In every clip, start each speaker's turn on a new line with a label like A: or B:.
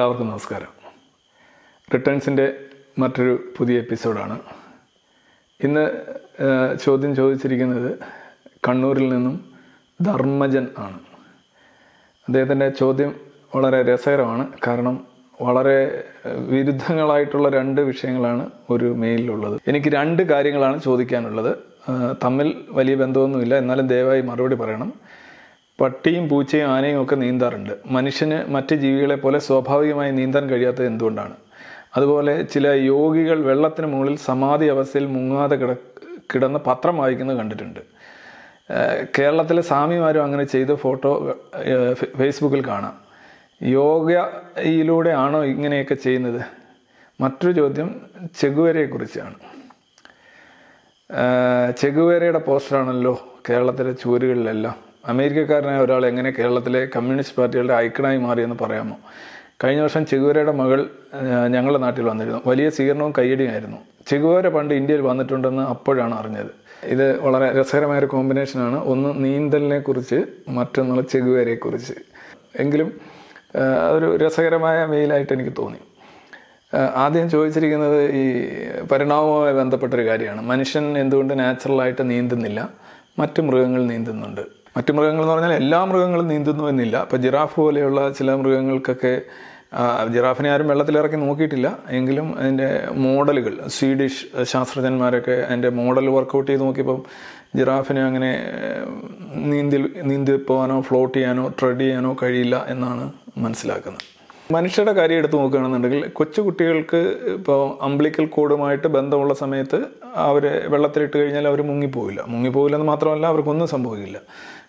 A: എല്ലാവർക്കും നമസ്കാരം. റിട്ടേൺസിന്റെ മറ്റൊരു പുതിയ എപ്പിസോഡാണ്. ഇന്ന് ചോദ്യം ചോദിച്ചിരിക്കുന്നത് കണ്ണൂരിൽ നിന്നും ധർമ്മജൻ ആണ്. അദ്ദേഹത്തിന്റെ ചോദ്യം വളരെ രസകരമാണ്. കാരണം വളരെ വിരുദ്ധങ്ങളായിട്ടുള്ള രണ്ട് വിഷയങ്ങളാണ് ഒരു മെയിലിലുള്ളത് എനിക്ക് രണ്ട് കാര്യങ്ങളാണ് ചോദിക്കാനുള്ളത്. തമ്മിൽ വലിയ ബന്ധമൊന്നുമില്ല. എന്നാലും ദയവായി മറുപടി പറയണം. പട്ടിയും പൂച്ചയും ആനയും ഒക്കെ നീന്താറുണ്ട്. മനുഷ്യന് മറ്റ് ജീവികളെ പോലെ സ്വാഭാവികമായി നീന്താൻ കഴിയാത്തത് എന്തുകൊണ്ടാണ്? അതുപോലെ ചില യോഗികൾ വെള്ളത്തിന് മുകളിൽ സമാധി അവസ്ഥയിൽ മുങ്ങാതെ കിട കിടന്ന് പത്രം വായിക്കുന്നത് കണ്ടിട്ടുണ്ട്. കേരളത്തിലെ സ്വാമിമാരും അങ്ങനെ ചെയ്ത ഫോട്ടോ ഫേസ്ബുക്കിൽ കാണാം. യോഗയിലൂടെ ആണോ ഇങ്ങനെയൊക്കെ ചെയ്യുന്നത്? മറ്റൊരു ചോദ്യം ചെഗുവരയെക്കുറിച്ചാണ്. ചെഗുവേരയുടെ പോസ്റ്ററാണല്ലോ കേരളത്തിലെ ചുവരുകളിലെല്ലാം അമേരിക്കക്കാരനായ ഒരാൾ എങ്ങനെ കേരളത്തിലെ കമ്മ്യൂണിസ്റ്റ് പാർട്ടികളുടെ ഐക്കണായി മാറിയെന്ന് പറയാമോ? കഴിഞ്ഞ വർഷം ചെഗുവേരയുടെ മകൾ ഞങ്ങളുടെ നാട്ടിൽ വന്നിരുന്നു. വലിയ സ്വീകരണവും കയ്യടിയായിരുന്നു ചെഗുവേര പണ്ട് ഇന്ത്യയിൽ വന്നിട്ടുണ്ടെന്ന് അപ്പോഴാണ് അറിഞ്ഞത്. ഇത് വളരെ രസകരമായ ഒരു കോമ്പിനേഷനാണ്. ഒന്ന് നീന്തലിനെ കുറിച്ച് മറ്റൊന്നുള്ള ചെഗുവേരയെക്കുറിച്ച്. എങ്കിലും അതൊരു രസകരമായ മെയിലായിട്ട് എനിക്ക് തോന്നി. ആദ്യം ചോദിച്ചിരിക്കുന്നത് ഈ പരിണാമവുമായി ബന്ധപ്പെട്ടൊരു കാര്യമാണ്. മനുഷ്യൻ എന്തുകൊണ്ട് നാച്ചുറലായിട്ട് നീന്തുന്നില്ല? മറ്റു മൃഗങ്ങൾ നീന്തുന്നുണ്ട്. മറ്റു മൃഗങ്ങൾ എന്ന് പറഞ്ഞാൽ എല്ലാ മൃഗങ്ങളും നീന്തുന്നു എന്നില്ല. ഇപ്പോൾ ജിറാഫ് പോലെയുള്ള ചില മൃഗങ്ങൾക്കൊക്കെ ജിറാഫിനെ ആരും വെള്ളത്തിലിറക്കി നോക്കിയിട്ടില്ല. എങ്കിലും അതിന്റെ മോഡലുകൾ സ്വീഡിഷ് ശാസ്ത്രജ്ഞന്മാരൊക്കെ അതിന്റെ മോഡൽ വർക്കൗട്ട് ചെയ്ത് നോക്കിയപ്പം ജിറാഫിന് അങ്ങനെ നീന്തി നീന്തി പോകാനോ ഫ്ലോട്ട് ചെയ്യാനോ ട്രെഡ് ചെയ്യാനോ കഴിയില്ല എന്നാണ് മനസ്സിലാക്കുന്നത്. മനുഷ്യരുടെ കാര്യം എടുത്ത് നോക്കുകയാണെന്നുണ്ടെങ്കിൽ കൊച്ചു കുട്ടികൾക്ക് ഇപ്പോൾ അമ്പ്ലിക്കൽ കോഡുമായിട്ട് ബന്ധമുള്ള സമയത്ത് അവരെ വെള്ളത്തിലിട്ട് കഴിഞ്ഞാൽ അവർ മുങ്ങിപ്പോവില്ല. മുങ്ങിപ്പോവില്ലെന്ന് മാത്രമല്ല അവർക്കൊന്നും സംഭവിക്കില്ല.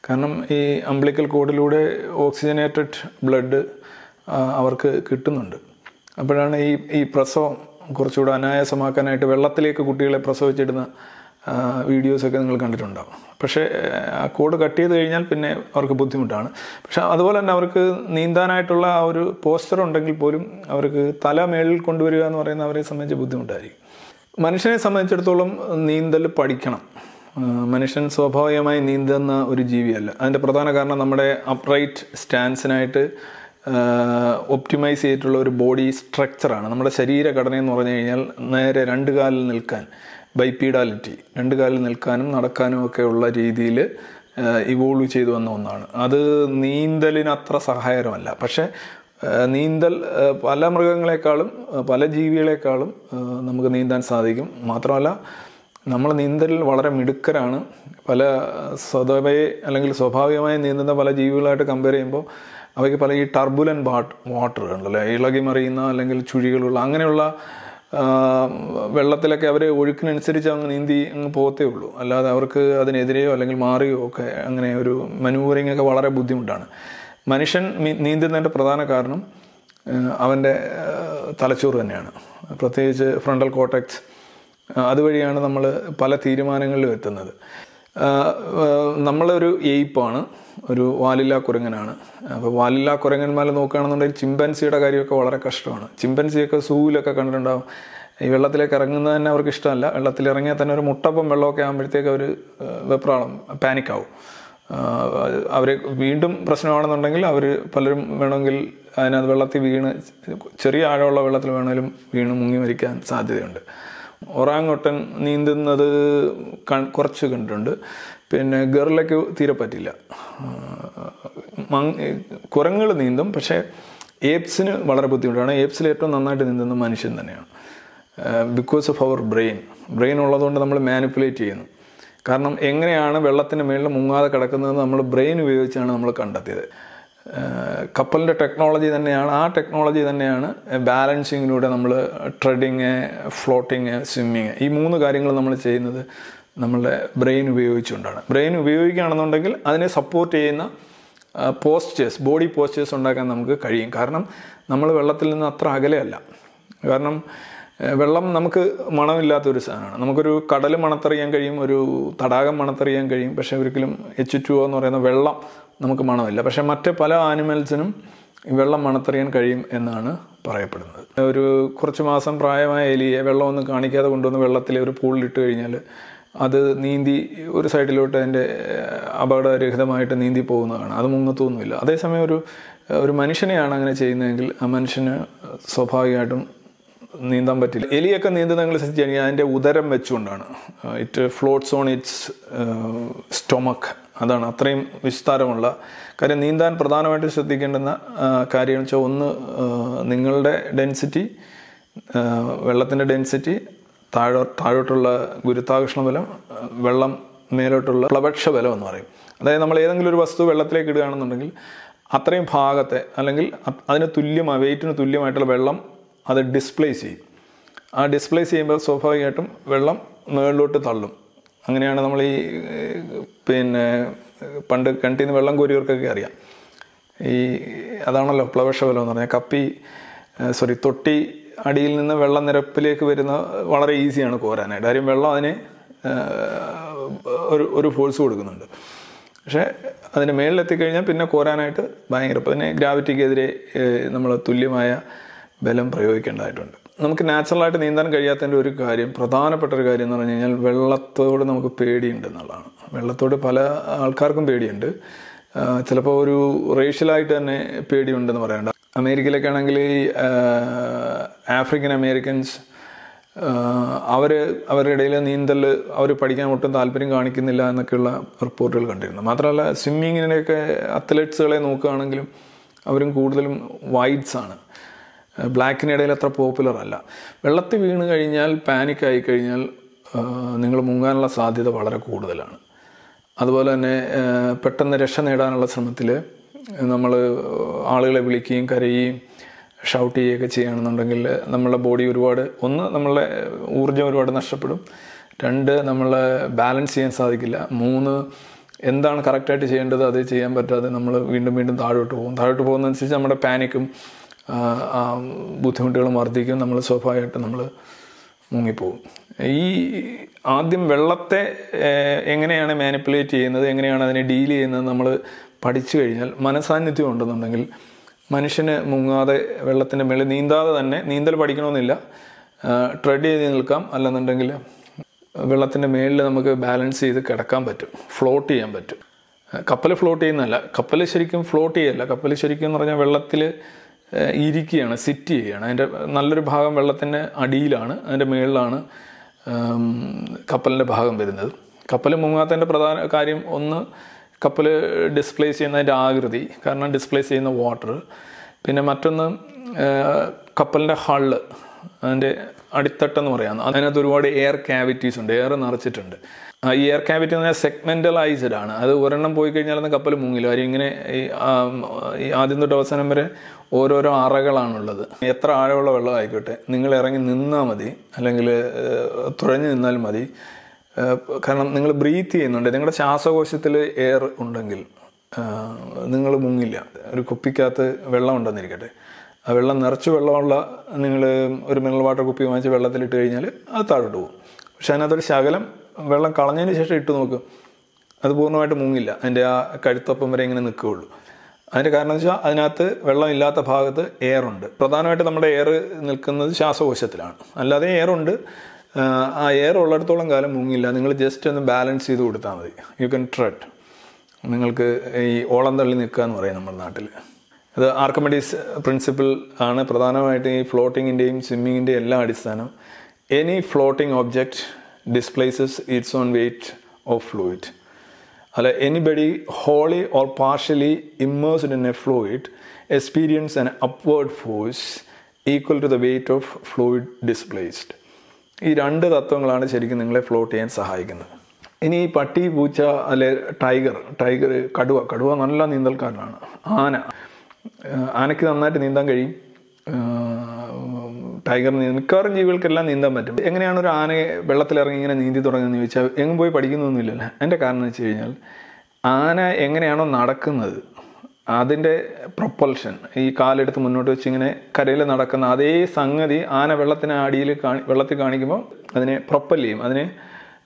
A: കാരണം ഈ അമ്പ്ലിക്കൽ കോഡിലൂടെ ഓക്സിജനേറ്റഡ് ബ്ലഡ് അവർക്ക് കിട്ടുന്നുണ്ട്. അപ്പോഴാണ് ഈ ഈ പ്രസവം കുറച്ചുകൂടെ അനായാസമാക്കാനായിട്ട് വെള്ളത്തിലേക്ക് കുട്ടികളെ പ്രസവിച്ചിടുന്ന വീഡിയോസൊക്കെ നിങ്ങൾ കണ്ടിട്ടുണ്ടാവും. പക്ഷേ ആ കോഡ് കട്ട് ചെയ്ത് കഴിഞ്ഞാൽ പിന്നെ അവർക്ക് ബുദ്ധിമുട്ടാണ്. പക്ഷേ അതുപോലെ തന്നെ അവർക്ക് നീന്താനായിട്ടുള്ള ആ ഒരു പോസ്റ്റർ ഉണ്ടെങ്കിൽ പോലും അവർക്ക് തല മേളിൽ കൊണ്ടുവരിക എന്ന് പറയുന്ന അവരെ സംബന്ധിച്ച് ബുദ്ധിമുട്ടായിരിക്കും. മനുഷ്യനെ സംബന്ധിച്ചിടത്തോളം നീന്തൽ പഠിക്കണം. മനുഷ്യൻ സ്വാഭാവികമായി നീന്തുന്ന ഒരു ജീവിയല്ല. അതിന്റെ പ്രധാന കാരണം നമ്മുടെ അപ്രൈറ്റ് സ്റ്റാൻസിനായിട്ട് ഒപ്റ്റിമൈസ് ചെയ്തിട്ടുള്ള ഒരു ബോഡി സ്ട്രക്ചറാണ് നമ്മുടെ ശരീരഘടന എന്ന് പറഞ്ഞു കഴിഞ്ഞാൽ നേരെ രണ്ട് കാലിൽ നിൽക്കാൻ. ബൈപ്പീഡാലിറ്റി രണ്ട് കാലിൽ നിൽക്കാനും നടക്കാനും ഒക്കെ ഉള്ള രീതിയിൽ ഇവോൾവ് ചെയ്തു വന്ന ഒന്നാണ്. അത് നീന്തലിന് അത്ര സഹായകരമല്ല. പക്ഷേ നീന്തൽ പല മൃഗങ്ങളെക്കാളും പല ജീവികളെക്കാളും നമുക്ക് നീന്താൻ സാധിക്കും. മാത്രമല്ല നമ്മൾ നീന്തലിൽ വളരെ മിടുക്കരാണ്. പല സ്വതവേ അല്ലെങ്കിൽ സ്വാഭാവികമായി നീന്തുന്ന പല ജീവികളായിട്ട് കമ്പയർ ചെയ്യുമ്പോൾ അവയ്ക്ക് പല ഈ ടർബുലൻ ബാട്ട് വാട്ടർ ഉണ്ടല്ലോ? ഇളകി മറിയുന്ന അല്ലെങ്കിൽ ചുഴികളുള്ള അങ്ങനെയുള്ള വെള്ളത്തിലൊക്കെ അവരെ ഒഴുക്കിനനുസരിച്ച് അങ്ങ് നീന്തി അങ്ങ് പോകത്തേ ഉള്ളൂ. അല്ലാതെ അവർക്ക് അതിനെതിരെയോ അല്ലെങ്കിൽ മാറിയോ ഒക്കെ അങ്ങനെ ഒരു മനൂവറിങ് ഒക്കെ വളരെ ബുദ്ധിമുട്ടാണ്. മനുഷ്യൻ നീന്തുന്നതിന്റെ പ്രധാന കാരണം അവന്റെ തലച്ചോറ് തന്നെയാണ്. പ്രത്യേകിച്ച് ഫ്രണ്ടൽ കോട്ടക്സ് അതുവഴിയാണ് നമ്മൾ പല തീരുമാനങ്ങളിലും എത്തുന്നത്. നമ്മളൊരു എയ്പ്പാണ്. ഒരു വാലില്ലാ കുരങ്ങനാണ്. അപ്പോൾ വാലില്ലാ കുരങ്ങന്മാരെ നോക്കുകയാണെന്നുണ്ടെങ്കിൽ ചിമ്പൻസിയുടെ കാര്യമൊക്കെ വളരെ കഷ്ടമാണ്. ചിമ്പൻസിയൊക്കെ സൂവിലൊക്കെ കണ്ടിട്ടുണ്ടാവും. ഈ വെള്ളത്തിലേക്ക് ഇറങ്ങുന്നത് തന്നെ അവർക്ക് ഇഷ്ടമല്ല. വെള്ളത്തിൽ ഇറങ്ങിയാൽ തന്നെ ഒരു മുട്ടപ്പം വെള്ളമൊക്കെ ആകുമ്പോഴത്തേക്ക് അവർ വെപ്രാളം പാനിക്കാവും. അവർ വീണ്ടും പ്രശ്നമാണെന്നുണ്ടെങ്കിൽ അവർ പലരും വേണമെങ്കിൽ അതിനകത്ത് വെള്ളത്തിൽ വീണ് ചെറിയ ആഴമുള്ള വെള്ളത്തിൽ വേണമെങ്കിലും വീണ് മുങ്ങി മരിക്കാൻ സാധ്യതയുണ്ട്. ഒറാങ്ങൊട്ടൻ നീന്തുന്നത് കുറച്ച് കണ്ടിട്ടുണ്ട്. പിന്നെ ഗറിലയ്ക്ക് തീരെ പറ്റില്ല കുരങ്ങൾ നീന്തും പക്ഷേ ഏപ്സിന് വളരെ ബുദ്ധിമുട്ടാണ്. ഏപ്സിൽ ഏറ്റവും നന്നായിട്ട് നീന്തുന്ന മനുഷ്യൻ തന്നെയാണ്. Because of our brain brain ഉള്ളതുകൊണ്ട് നമ്മൾ മാനിപ്പുലേറ്റ് ചെയ്യുന്നു. കാരണം എങ്ങനെയാണ് വെള്ളത്തിന്റെ മേളിൽ മുങ്ങാതെ കിടക്കുന്നത് നമ്മൾ ബ്രെയിൻ ഉപയോഗിച്ചാണ് നമ്മൾ കണ്ടെത്തിയത്. കപ്പലിന്റെ ടെക്നോളജി തന്നെയാണ്. ആ ടെക്നോളജി തന്നെയാണ് ബാലൻസിങ്ങിലൂടെ നമ്മൾ ട്രെഡിങ് ഫ്ലോട്ടിങ് സ്വിമ്മിങ് ഈ മൂന്ന് കാര്യങ്ങൾ നമ്മൾ ചെയ്യുന്നത് നമ്മളുടെ ബ്രെയിൻ ഉപയോഗിച്ചുകൊണ്ടാണ്. ബ്രെയിൻ ഉപയോഗിക്കുകയാണെന്നുണ്ടെങ്കിൽ അതിനെ സപ്പോർട്ട് ചെയ്യുന്ന പോസ്റ്റേഴ്സ് ബോഡി പോസ്റ്റേഴ്സ് ഉണ്ടാക്കാൻ നമുക്ക് കഴിയും. കാരണം നമ്മൾ വെള്ളത്തിൽ നിന്ന് അത്ര അകലെയല്ല. കാരണം വെള്ളം നമുക്ക് മണമില്ലാത്തൊരു സാധനമാണ്. നമുക്കൊരു കടൽ മണത്തറിയാൻ കഴിയും ഒരു തടാകം മണത്തറിയാൻ കഴിയും. പക്ഷേ ഒരിക്കലും എച്ച് ടു എന്ന് പറയുന്ന വെള്ളം നമുക്ക് മണമില്ല. പക്ഷേ മറ്റ് പല ആനിമൽസിനും വെള്ളം മണത്തറിയാൻ കഴിയും എന്നാണ് പറയപ്പെടുന്നത്. ഒരു കുറച്ച് മാസം പ്രായമായ എലിയെ വെള്ളമൊന്നും കാണിക്കാതെ കൊണ്ടുവന്ന് വെള്ളത്തിൽ ഒരു പൂളിലിട്ട് കഴിഞ്ഞാൽ അത് നീന്തി ഒരു സൈഡിലോട്ട് അതിന്റെ അപകടരഹിതമായിട്ട് നീന്തി പോകുന്നതാണ്. അത് മുങ്ങത്തൊന്നുമില്ല. അതേസമയം ഒരു ഒരു മനുഷ്യനെയാണ് അങ്ങനെ ചെയ്യുന്നതെങ്കിൽ ആ മനുഷ്യന് സ്വാഭാവികമായിട്ടും നീന്താൻ പറ്റില്ല. എലിയൊക്കെ നീന്തുന്നതെങ്കിൽ ശ്രദ്ധിച്ചു കഴിഞ്ഞാൽ അതിന്റെ ഉദരം വെച്ചുകൊണ്ടാണ്. It floats on its stomach അതാണ് അത്രയും വിസ്താരമുള്ള കാര്യം. നീന്താൻ പ്രധാനമായിട്ടും ശ്രദ്ധിക്കേണ്ടുന്ന കാര്യം വെച്ചാൽ ഒന്ന് നിങ്ങളുടെ ഡെൻസിറ്റി വെള്ളത്തിന്റെ ഡെൻസിറ്റി താഴോ താഴോട്ടുള്ള ഗുരുത്വാകർഷണ ബലം വെള്ളം മേലോട്ടുള്ള പ്ലവക്ഷ ബലം എന്ന് പറയും. അതായത് നമ്മൾ ഏതെങ്കിലും ഒരു വസ്തു വെള്ളത്തിലേക്ക് ഇടുകയാണെന്നുണ്ടെങ്കിൽ അത്രയും ഭാഗത്തെ അല്ലെങ്കിൽ അതിന് തുല്യമായ വെയിറ്റിന് തുല്യമായിട്ടുള്ള വെള്ളം അത് ഡിസ്പ്ലേസ് ചെയ്യും. ആ ഡിസ്പ്ലേസ് ചെയ്യുമ്പോൾ സ്വാഭാവികമായിട്ടും വെള്ളം മുകളിലോട്ട് തള്ളും. അങ്ങനെയാണ് നമ്മൾ ഈ പിന്നെ പണ്ട് കിണറ്റിൽ നിന്ന് വെള്ളം കോരിയവർക്കൊക്കെ അറിയാം. ഈ അതാണല്ലോ പ്ലവക്ഷ ബലം എന്ന് പറഞ്ഞാൽ കപ്പി സോറി തൊട്ടി അടിയിൽ നിന്ന് വെള്ളം നിരപ്പിലേക്ക് വരുന്ന വളരെ ഈസിയാണ് കോരാനായിട്ട്. കാര്യം വെള്ളം അതിന് ഒരു ഒരു ഫോഴ്സ് കൊടുക്കുന്നുണ്ട്. പക്ഷേ അതിന് മേളിലെത്തിക്കഴിഞ്ഞാൽ പിന്നെ കോരാനായിട്ട് ഭയങ്കര പിന്നെ ഗ്രാവിറ്റിക്കെതിരെ നമ്മൾ തുല്യമായ ബലം പ്രയോഗിക്കേണ്ടതായിട്ടുണ്ട്. നമുക്ക് നാച്ചുറലായിട്ട് നീന്താൻ കഴിയാത്തതിന്റെ ഒരു കാര്യം പ്രധാനപ്പെട്ട ഒരു കാര്യം എന്ന് പറഞ്ഞു കഴിഞ്ഞാൽ വെള്ളത്തോട് നമുക്ക് പേടിയുണ്ട് എന്നുള്ളതാണ്. വെള്ളത്തോട് പല ആൾക്കാർക്കും പേടിയുണ്ട്. ചിലപ്പോൾ ഒരു റേഷ്യലായിട്ട് തന്നെ പേടിയുണ്ടെന്ന് പറയണ്ട അമേരിക്കയിലൊക്കെ ആണെങ്കിൽ ഈ ആഫ്രിക്കൻ അമേരിക്കൻസ് അവർ അവരുടെ ഇടയിൽ നീന്തൽ അവർ പഠിക്കാൻ ഒട്ടും താല്പര്യം കാണിക്കുന്നില്ല എന്നൊക്കെയുള്ള റിപ്പോർട്ടുകൾ കണ്ടിരുന്നു. മാത്രമല്ല സ്വിമ്മിങ്ങിനൊക്കെ അത്ലറ്റ്സുകളെ നോക്കുകയാണെങ്കിലും അവരും കൂടുതലും വൈറ്റ്സ് ആണ്. ബ്ലാക്കിനിടയിൽ അത്ര പോപ്പുലർ അല്ല. വെള്ളത്തിൽ വീണ് കഴിഞ്ഞാൽ പാനിക് ആയി കഴിഞ്ഞാൽ നിങ്ങൾ മുങ്ങാനുള്ള സാധ്യത വളരെ കൂടുതലാണ്. അതുപോലെ തന്നെ പെട്ടെന്ന് രക്ഷ നേടാനുള്ള ശ്രമത്തിൽ നമ്മൾ ആളുകളെ വിളിക്കുകയും കരയുകയും ഷൗട്ട് ചെയ്യുകയൊക്കെ ചെയ്യുകയാണെന്നുണ്ടെങ്കിൽ നമ്മളുടെ ബോഡി ഒരുപാട് ഒന്ന് നമ്മളുടെ ഊർജം ഒരുപാട് നഷ്ടപ്പെടും. രണ്ട് നമ്മളെ ബാലൻസ് ചെയ്യാൻ സാധിക്കില്ല. മൂന്ന് എന്താണ് കറക്റ്റായിട്ട് ചെയ്യേണ്ടത് അത് ചെയ്യാൻ പറ്റാതെ നമ്മൾ വീണ്ടും വീണ്ടും താഴോട്ട് പോകും. താഴോട്ട് പോകുന്നതനുസരിച്ച് നമ്മുടെ പാനിക്കും ബുദ്ധിമുട്ടുകളും വർദ്ധിക്കും. നമ്മൾ സ്വാഭാവികമായിട്ട് നമ്മൾ മുങ്ങിപ്പോകും. ഈ ആദ്യം വെള്ളത്തെ എങ്ങനെയാണ് മാനിപ്പുലേറ്റ് ചെയ്യുന്നത്? എങ്ങനെയാണ് അതിനെ ഡീൽ ചെയ്യുന്നത്? നമ്മൾ പഠിച്ചു കഴിഞ്ഞാൽ മനസാന്നിധ്യം ഉണ്ടെന്നുണ്ടെങ്കിൽ മനുഷ്യന് മുങ്ങാതെ വെള്ളത്തിന്റെ മേളിൽ നീന്താതെ തന്നെ നീന്തൽ പഠിക്കണമെന്നില്ല. ട്രെഡ് ചെയ്ത് നിൽക്കാം. അല്ലെന്നുണ്ടെങ്കിൽ വെള്ളത്തിന്റെ മേളിൽ നമുക്ക് ബാലൻസ് ചെയ്ത് കിടക്കാൻ പറ്റും. ഫ്ലോട്ട് ചെയ്യാൻ പറ്റും. കപ്പൽ ഫ്ലോട്ട് ചെയ്യുന്നതല്ല. കപ്പൽ ശരിക്കും ഫ്ലോട്ട് ചെയ്യല്ല. കപ്പൽ ശരിക്കും എന്ന് പറഞ്ഞാൽ വെള്ളത്തിൽ ഇരിക്കുകയാണ് സിറ്റ് ചെയ്യുകയാണ്. അതിന്റെ നല്ലൊരു ഭാഗം വെള്ളത്തിന്റെ അടിയിലാണ് അതിന്റെ മേളിലാണ് കപ്പലിന്റെ ഭാഗം വരുന്നത്. കപ്പൽ മുങ്ങാത്തതിന്റെ പ്രധാന കാര്യം ഒന്ന് കപ്പൽ ഡിസ്പ്ലേ ചെയ്യുന്നതിന്റെ ആകൃതി കാരണം ഡിസ്പ്ലേ ചെയ്യുന്ന വാട്ടർ പിന്നെ മറ്റൊന്ന് കപ്പലിന്റെ ഹള്ള് അതിന്റെ അടിത്തട്ടെന്ന് പറയാം. അതിനകത്ത് ഒരുപാട് എയർ ക്യാവിറ്റീസ് ഉണ്ട് എയർ നിറച്ചിട്ടുണ്ട്. ഈ എയർ ക്യാവിറ്റി എന്ന് പറഞ്ഞാൽ സെഗ്മെന്റലൈസ്ഡ് ആണ്. അത് ഒരെണ്ണം പോയി കഴിഞ്ഞാൽ കപ്പൽ മുങ്ങില്ല. കാര്യം ഇങ്ങനെ ഈ ആദ്യം തൊട്ട് അവസാനം വരെ ഓരോരോ അറകളാണുള്ളത്. എത്ര ആഴമുള്ള വെള്ളം ആയിക്കോട്ടെ നിങ്ങൾ ഇറങ്ങി നിന്നാൽ മതി. അല്ലെങ്കിൽ തുഴഞ്ഞു നിന്നാൽ മതി. കാരണം നിങ്ങൾ ബ്രീത്ത് ചെയ്യുന്നുണ്ട്. നിങ്ങളുടെ ശ്വാസകോശത്തിൽ എയർ ഉണ്ടെങ്കിൽ നിങ്ങൾ മുങ്ങില്ല. ഒരു കുപ്പിക്കകത്ത് വെള്ളം ഉണ്ടെന്നിരിക്കട്ടെ. ആ വെള്ളം നിറച്ച് വെള്ളമുള്ള നിങ്ങൾ ഒരു മിനറൽ വാട്ടർ കുപ്പി വാങ്ങിച്ച് വെള്ളത്തിലിട്ട് കഴിഞ്ഞാൽ അത് താഴോട്ട് പോകും. പക്ഷെ അതിനകത്തൊരു ശകലം വെള്ളം കളഞ്ഞതിന് ശേഷം ഇട്ട് നോക്കും. അത് പൂർണമായിട്ട് മുങ്ങില്ല. അതിന്റെ ആ കഴുത്തൊപ്പം വരെ ഇങ്ങനെ നിൽക്കുകയുള്ളൂ. അതിന്റെ കാരണം വെച്ചാൽ അതിനകത്ത് വെള്ളമില്ലാത്ത ഭാഗത്ത് എയർ ഉണ്ട്. പ്രധാനമായിട്ട് നമ്മുടെ എയർ നിൽക്കുന്നത് ശ്വാസകോശത്തിലാണ്. അല്ലാതെ എയർ ഉണ്ട്. ആ എയർ ഉള്ളിടത്തോളം കാലം മുങ്ങില്ല. നിങ്ങൾ ജസ്റ്റ് ഒന്ന് ബാലൻസ് ചെയ്ത് കൊടുത്താൽ മതി. യു കൻ ട്രെഡ് നിങ്ങൾക്ക് ഈ ഓളം തള്ളി നിൽക്കുക എന്ന് പറയും നമ്മുടെ നാട്ടിൽ അത് ആർക്കമഡീസ് പ്രിൻസിപ്പിൾ ആണ്. പ്രധാനമായിട്ടും ഈ ഫ്ലോട്ടിങ്ങിന്റെയും സ്വിമ്മിങ്ങിന്റെയും എല്ലാം അടിസ്ഥാനം. Any floating object displaces its own weight of fluid അല്ല anybody wholly or partially immersed in a fluid experience an upward force equal to the weight of fluid displaced ഈ രണ്ട് തത്വങ്ങളാണ് ശരിക്കും നിങ്ങളെ ഫ്ലോട്ട് ചെയ്യാൻ സഹായിക്കുന്നത്. ഇനി ഈ പട്ടി പൂച്ച അല്ലെ ടൈഗർ ടൈഗർ കടുവ. കടുവ നല്ല നീന്തൽക്കാരനാണ്. ആന. ആനയ്ക്ക് നന്നായിട്ട് നീന്താൻ കഴിയും. ടൈഗർ മിക്കവാറും ജീവികൾക്കെല്ലാം നീന്താൻ പറ്റും. എങ്ങനെയാണ് ഒരു ആനയെ വെള്ളത്തിലിറങ്ങി ഇങ്ങനെ നീന്തി തുടങ്ങുന്നത് ചോദിച്ചാൽ എങ്ങും പോയി പഠിക്കുന്നൊന്നുമില്ലല്ലോ. എന്റെ കാരണം എന്ന് വെച്ച് കഴിഞ്ഞാൽ ആന എങ്ങനെയാണോ നടക്കുന്നത് അതിന്റെ പ്രൊപ്പൽഷൻ ഈ കാലെടുത്ത് മുന്നോട്ട് വെച്ച് ഇങ്ങനെ കരയിൽ നടക്കുന്ന അതേ സംഗതി ആന വെള്ളത്തിന് അടിയിൽ കാണി വെള്ളത്തിൽ കാണിക്കുമ്പോൾ അതിനെ പ്രൊപ്പൽ ചെയ്യും. അതിനെ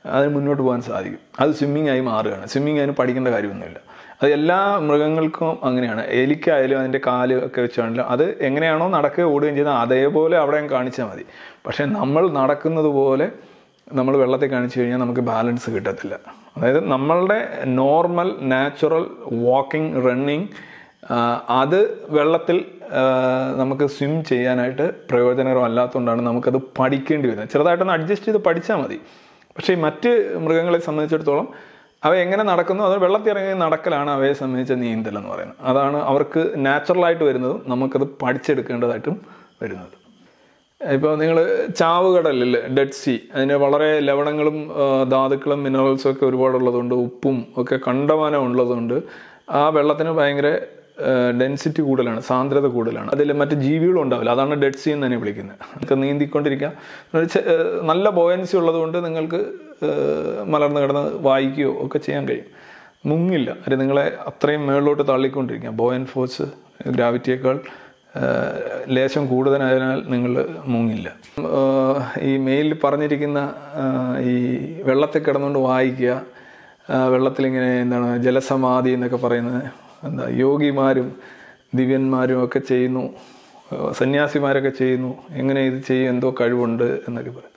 A: അതിന് മുന്നോട്ട് പോകാൻ സാധിക്കും. അത് സ്വിമ്മിങ് ആയി മാറുകയാണ്. സ്വിമ്മിങ് അതിന് പഠിക്കേണ്ട കാര്യമൊന്നുമില്ല. അത് എല്ലാ മൃഗങ്ങൾക്കും അങ്ങനെയാണ്. എലിക്കായാലും അതിന്റെ കാൽ ഒക്കെ വെച്ചാണെങ്കിലും അത് എങ്ങനെയാണോ നടക്കുക ഓടുകയും ചെയ്യുന്നത് അതേപോലെ അവിടെ കാണിച്ചാൽ മതി. പക്ഷേ നമ്മൾ നടക്കുന്നത് പോലെ നമ്മൾ വെള്ളത്തിൽ കാണിച്ചു കഴിഞ്ഞാൽ നമുക്ക് ബാലൻസ് കിട്ടത്തില്ല. അതായത് നമ്മളുടെ നോർമൽ നാച്ചുറൽ വാക്കിംഗ് റണ്ണിങ് അത് വെള്ളത്തിൽ നമുക്ക് സ്വിം ചെയ്യാനായിട്ട് പ്രയോജനകരമല്ലാത്തതുകൊണ്ടാണ് നമുക്കത് പഠിക്കേണ്ടി വരുന്നത്. ചെറുതായിട്ടൊന്ന് അഡ്ജസ്റ്റ് ചെയ്ത് പഠിച്ചാൽ മതി. പക്ഷേ ഈ മറ്റ് മൃഗങ്ങളെ സംബന്ധിച്ചിടത്തോളം അവ എങ്ങനെ നടക്കുന്നു അത് വെള്ളത്തിൽ ഇറങ്ങി നടക്കലാണ് അവയെ സംബന്ധിച്ച നീന്തൽ എന്ന് പറയുന്നത്. അതാണ് അവർക്ക് നാച്ചുറലായിട്ട് വരുന്നതും നമുക്കത് പഠിച്ചെടുക്കേണ്ടതായിട്ടും വരുന്നത്. ഇപ്പോൾ നിങ്ങൾ ചാവുകടലിൽ ഡെഡ് സി അതിന് വളരെ ലവണങ്ങളും ധാതുക്കളും മിനറൽസും ഒക്കെ ഒരുപാടുള്ളതുകൊണ്ട് ഉപ്പും ഒക്കെ കണ്ടമാനം ഉള്ളതുകൊണ്ട് ആ വെള്ളത്തിന് ഭയങ്കര ഡെൻസിറ്റി കൂടുതലാണ് സാന്ദ്രത കൂടുതലാണ്. അതിൽ മറ്റ് ജീവികളും ഉണ്ടാവില്ല. അതാണ് ഡെഡ് സി എന്ന് തന്നെ വിളിക്കുന്നത്. നിങ്ങൾക്ക് നീന്തിക്കൊണ്ടിരിക്കാം. നല്ല ബോയൻസി ഉള്ളതുകൊണ്ട് നിങ്ങൾക്ക് മലർന്നു കിടന്ന് വായിക്കുകയോ ഒക്കെ ചെയ്യാൻ കഴിയും. മുങ്ങില്ല. അത് നിങ്ങളെ അത്രയും മേളിലോട്ട് തള്ളിക്കൊണ്ടിരിക്കാം. ബോയൻ ഫോഴ്സ് ഗ്രാവിറ്റിയേക്കാൾ ലേശം കൂടുതലായതിനാൽ നിങ്ങൾ മുങ്ങില്ല. ഈ മെയിലിൽ പറഞ്ഞിരിക്കുന്ന ഈ വെള്ളത്തിൽ കിടന്നുകൊണ്ട് വായിക്കുക വെള്ളത്തിലിങ്ങനെ എന്താണ് ജലസമാധി എന്നൊക്കെ പറയുന്നത് എന്താ യോഗിമാരും ദിവ്യന്മാരും ഒക്കെ ചെയ്യുന്നു സന്യാസിമാരൊക്കെ ചെയ്യുന്നു എങ്ങനെ ഇത് ചെയ്യും എന്തോ കഴിവുണ്ട് എന്നൊക്കെ പറയും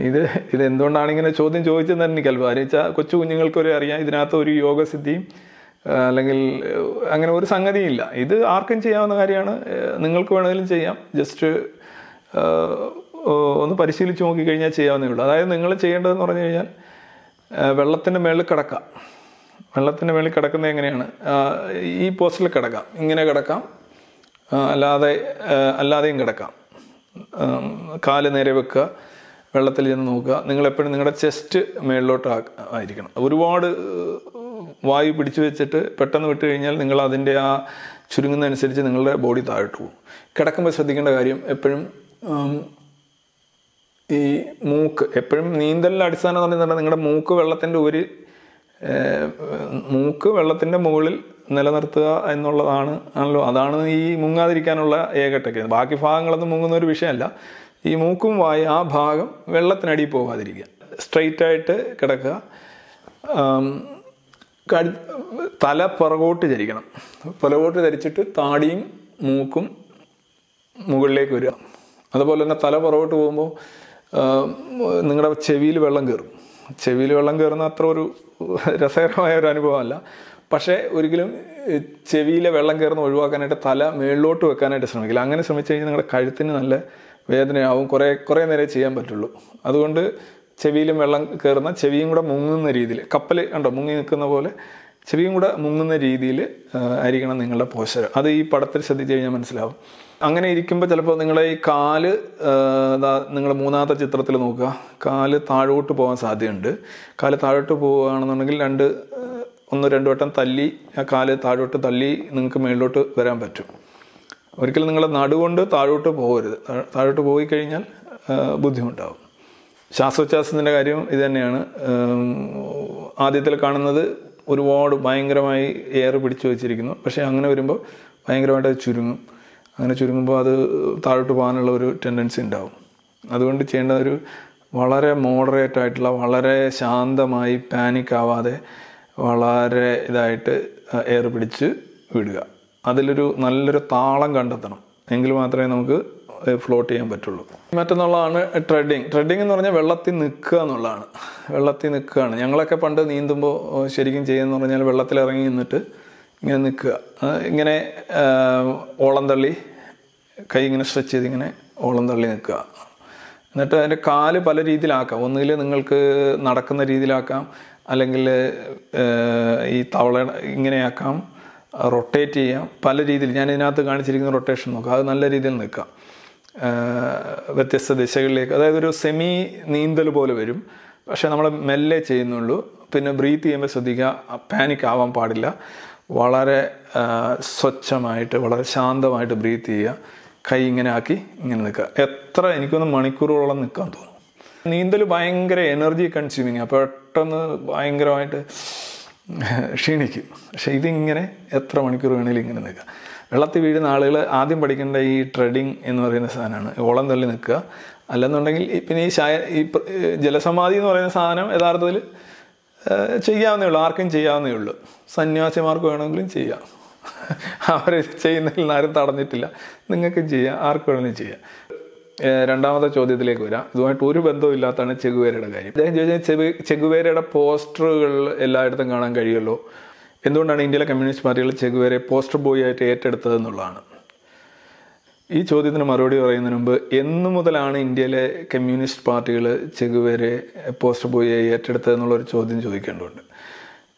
A: ഇത് ഇത് എന്തുകൊണ്ടാണ് ഇങ്ങനെ ചോദ്യം ചോദിച്ചതെന്ന് എനിക്ക് അല്പം കാര്യം കൊച്ചു കുഞ്ഞുങ്ങൾക്കൊരു അറിയാം ഇതിനകത്ത് ഒരു യോഗസിദ്ധിയും അല്ലെങ്കിൽ അങ്ങനെ ഒരു സംഗതിയില്ല. ഇത് ആർക്കും ചെയ്യാവുന്ന കാര്യമാണ്. നിങ്ങൾക്ക് വേണമെങ്കിലും ചെയ്യാം. ജസ്റ്റ് ഒന്ന് പരിശീലിച്ച് നോക്കിക്കഴിഞ്ഞാൽ ചെയ്യാവുന്നേ ഉള്ളൂ. അതായത് നിങ്ങൾ ചെയ്യേണ്ടതെന്ന് പറഞ്ഞു കഴിഞ്ഞാൽ വെള്ളത്തിന്റെ മേളിൽ കിടക്കാം. വെള്ളത്തിന്റെ മേളിൽ കിടക്കുന്നത് എങ്ങനെയാണ്? ഈ പോസ്റ്റിൽ കിടക്കാം. ഇങ്ങനെ കിടക്കാം. അല്ലാതെ അല്ലാതെയും കിടക്കാം. കാൽ നേരെ വെക്കുക. വെള്ളത്തിൽ ചെന്ന് നോക്കുക. നിങ്ങൾ എപ്പോഴും നിങ്ങളുടെ ചെസ്റ്റ് മേളിലോട്ട് ആയിരിക്കണം. ഒരുപാട് വായു പിടിച്ചു വെച്ചിട്ട് പെട്ടെന്ന് വിട്ട് കഴിഞ്ഞാൽ നിങ്ങൾ അതിന്റെ ആ ചുരുങ്ങുന്നതനുസരിച്ച് നിങ്ങളുടെ ബോഡി താഴോട്ട് പോകും. കിടക്കുമ്പോൾ ശ്രദ്ധിക്കേണ്ട കാര്യം എപ്പോഴും ഈ മൂക്ക് എപ്പോഴും നീന്തലിന്റെ അടിസ്ഥാനം എന്ന് പറയുന്നത് നിങ്ങളുടെ മൂക്ക് വെള്ളത്തിന്റെ ഒരു മൂക്ക് വെള്ളത്തിന്റെ മുകളിൽ നിലനിർത്തുക എന്നുള്ളതാണ് ആണല്ലോ? അതാണ് ഈ മുങ്ങാതിരിക്കാനുള്ള ഏക ബാക്കി ഭാഗങ്ങളൊന്നും മുങ്ങുന്ന ഒരു വിഷയമല്ല. ഈ മൂക്കും വായ ആ ഭാഗം വെള്ളത്തിനടിയിൽ പോകാതിരിക്കുക. സ്ട്രെയിറ്റ് ആയിട്ട് കിടക്കുക തല പുറകോട്ട് ചരിക്കണം. പുറകോട്ട് ധരിച്ചിട്ട് താടിയും മൂക്കും മുകളിലേക്ക് വരിക. അതുപോലെ തന്നെ തല പുറകോട്ട് പോകുമ്പോൾ നിങ്ങളുടെ ചെവിയിൽ വെള്ളം കയറും. ചെവിയിൽ വെള്ളം കയറുന്ന അത്ര ഒരു രസകരമായ ഒരു അനുഭവമല്ല. പക്ഷേ ഒരിക്കലും ചെവിയിലെ വെള്ളം കയറുന്ന ഒഴിവാക്കാനായിട്ട് തല മേളിലോട്ട് വെക്കാനായിട്ട് ശ്രമിക്കില്ല. അങ്ങനെ ശ്രമിച്ചു കഴിഞ്ഞാൽ നിങ്ങളുടെ കഴുത്തിന് നല്ല വേദനയാവും. കുറേ കുറേ നേരം ചെയ്യാൻ പറ്റുള്ളൂ. അതുകൊണ്ട് ചെവിയിലും വെള്ളം കയറുന്ന ചെവിയും കൂടെ മുങ്ങുന്ന രീതിയിൽ കപ്പൽ കണ്ടോ മുങ്ങി നിൽക്കുന്ന പോലെ ചെവിയും കൂടെ മുങ്ങുന്ന രീതിയിൽ ആയിരിക്കണം നിങ്ങളുടെ പോസ്റ്റർ അത് ഈ പടത്തിൽ ശ്രദ്ധിച്ചു കഴിഞ്ഞാൽ മനസ്സിലാവും. അങ്ങനെ ഇരിക്കുമ്പോൾ ചിലപ്പോൾ നിങ്ങളെ ഈ കാൽ നിങ്ങൾ മൂന്നാമത്തെ ചിത്രത്തിൽ നോക്കുക. കാൽ താഴോട്ട് പോകാൻ സാധ്യതയുണ്ട്. കാൽ താഴോട്ട് പോവുകയാണെന്നുണ്ടെങ്കിൽ രണ്ട് ഒന്ന് രണ്ട് വട്ടം തല്ലി ആ കാൽ താഴോട്ട് തല്ലി നിങ്ങൾക്ക് മേളിലോട്ട് വരാൻ പറ്റും. ഒരിക്കലും നിങ്ങൾ നടുകൊണ്ട് താഴോട്ട് പോകരുത്. താഴോട്ട് പോയി കഴിഞ്ഞാൽ ബുദ്ധിമുട്ടാവും. ശ്വാസോച്ഛ്വാസത്തിന്റെ കാര്യം ഇത് തന്നെയാണ്. ആദ്യത്തിൽ കാണുന്നത് ഒരുപാട് ഭയങ്കരമായി എയർ പിടിച്ചു വെച്ചിരിക്കുന്നു. പക്ഷേ അങ്ങനെ വരുമ്പോൾ ഭയങ്കരമായിട്ട് അത് ചുരുങ്ങും. അങ്ങനെ ചുരുങ്ങുമ്പോൾ അത് താഴോട്ട് പോകാനുള്ള ഒരു ടെൻഡൻസി ഉണ്ടാവും. അതുകൊണ്ട് ചെയ്യേണ്ട ഒരു വളരെ മോഡറേറ്റ് ആയിട്ടുള്ള വളരെ ശാന്തമായി പാനിക് ആവാതെ വളരെ ഇതായിട്ട് എയർ പിടിച്ച് വിടുക. അതിലൊരു നല്ലൊരു താളം കണ്ടെത്തണം. എങ്കിൽ മാത്രമേ നമുക്ക് ഫ്ലോട്ട് ചെയ്യാൻ പറ്റുള്ളൂ. മറ്റൊന്നുള്ളതാണ് ട്രെഡിങ് ട്രെഡിങ് എന്ന് പറഞ്ഞാൽ വെള്ളത്തിൽ നിൽക്കുക എന്നുള്ളതാണ്. വെള്ളത്തിൽ നിൽക്കുകയാണ്. ഞങ്ങളൊക്കെ പണ്ട് നീന്തുമ്പോൾ ശരിക്കും ചെയ്യുന്നതെന്ന് പറഞ്ഞാൽ വെള്ളത്തിൽ ഇറങ്ങി നിന്നിട്ട് ഇങ്ങനെ നിൽക്കുക. ഇങ്ങനെ ഓളം തള്ളി കൈ ഇങ്ങനെ സ്ട്രെച്ച് ചെയ്ത് ഇങ്ങനെ ഓളം തള്ളി നിൽക്കുക. എന്നിട്ട് അതിന്റെ കാൽ പല രീതിയിലാക്കാം. ഒന്നുകിൽ നിങ്ങൾക്ക് നടക്കുന്ന രീതിയിലാക്കാം. അല്ലെങ്കിൽ ഈ തവള ഇങ്ങനെയാക്കാം. റൊട്ടേറ്റ് ചെയ്യാം. പല രീതിയിൽ. ഞാൻ ഇതിനകത്ത് കാണിച്ചിരിക്കുന്ന റൊട്ടേഷൻ നോക്കാം. അത് നല്ല രീതിയിൽ നിൽക്കാം. വ്യത്യസ്ത ദിശകളിലേക്ക്. അതായത് ഒരു സെമി നീന്തൽ പോലെ വരും. പക്ഷേ നമ്മൾ മെല്ലെ ചെയ്യുന്നുള്ളൂ. പിന്നെ ബ്രീത്ത് ചെയ്യുമ്പോൾ ശ്രദ്ധിക്കുക പാനിക് ആവാൻ പാടില്ല. വളരെ സ്വച്ഛമായിട്ട് വളരെ ശാന്തമായിട്ട് ബ്രീത്ത് ചെയ്യുക. കൈ ഇങ്ങനെ ആക്കി ഇങ്ങനെ നിൽക്കുക. എത്ര എനിക്കൊന്ന് മണിക്കൂറുകളോളം നിൽക്കാൻ തോന്നും. നീന്തൽ ഭയങ്കര എനർജി കൺസ്യൂമിങ് അപ്പോൾ പെട്ടെന്ന് ഭയങ്കരമായിട്ട് ക്ഷീണിക്കും. പക്ഷേ ഇതിങ്ങനെ എത്ര മണിക്കൂർ വേണമെങ്കിലും ഇങ്ങനെ നിൽക്കുക. വെള്ളത്തിൽ വീഴുന്ന ആളുകൾ ആദ്യം പഠിക്കേണ്ട ഈ ട്രെഡിങ് എന്ന് പറയുന്ന സാധനമാണ്. ഓളം തള്ളി നിൽക്കുക. അല്ലെന്നുണ്ടെങ്കിൽ പിന്നെ ഈ ശായ ഈ ജലസമാധി എന്ന് പറയുന്ന സാധനം യഥാർത്ഥത്തിൽ ചെയ്യാവുന്നേ ഉള്ളൂ. ആർക്കും ചെയ്യാവുന്നേ ഉള്ളൂ. സന്യാസിമാർക്ക് വേണമെങ്കിലും ചെയ്യാം. അവർ ചെയ്യുന്നതിൽ ആരും തടഞ്ഞിട്ടില്ല. നിങ്ങൾക്കും ചെയ്യാം. ആർക്ക് വേണമെങ്കിലും ചെയ്യാം. രണ്ടാമത്തെ ചോദ്യത്തിലേക്ക് വരാം. ഇതുമായിട്ട് ഒരു ബന്ധവും ഇല്ലാത്തതാണ് ചെഗുവേരയുടെ കാര്യം. അദ്ദേഹം ചോദിച്ചാൽ ചെഗുവേരയുടെ പോസ്റ്ററുകൾ എല്ലായിടത്തും കാണാൻ കഴിയുമല്ലോ? എന്തുകൊണ്ടാണ് ഇന്ത്യയിലെ കമ്മ്യൂണിസ്റ്റ് പാർട്ടികൾ ചെഗുവേരെ പോസ്റ്റർ ബോയ് ആയിട്ട് ഏറ്റെടുത്തതെന്നുള്ളതാണ് ഈ ചോദ്യത്തിന് മറുപടി പറയുന്നതിന് മുമ്പ് എന്നു മുതലാണ് ഇന്ത്യയിലെ കമ്മ്യൂണിസ്റ്റ് പാർട്ടികൾ ചെഗുവേരെ പോസ്റ്റർ ബോയെ ഏറ്റെടുത്തതെന്നുള്ളൊരു ചോദ്യം ചോദിക്കേണ്ടതുണ്ട്.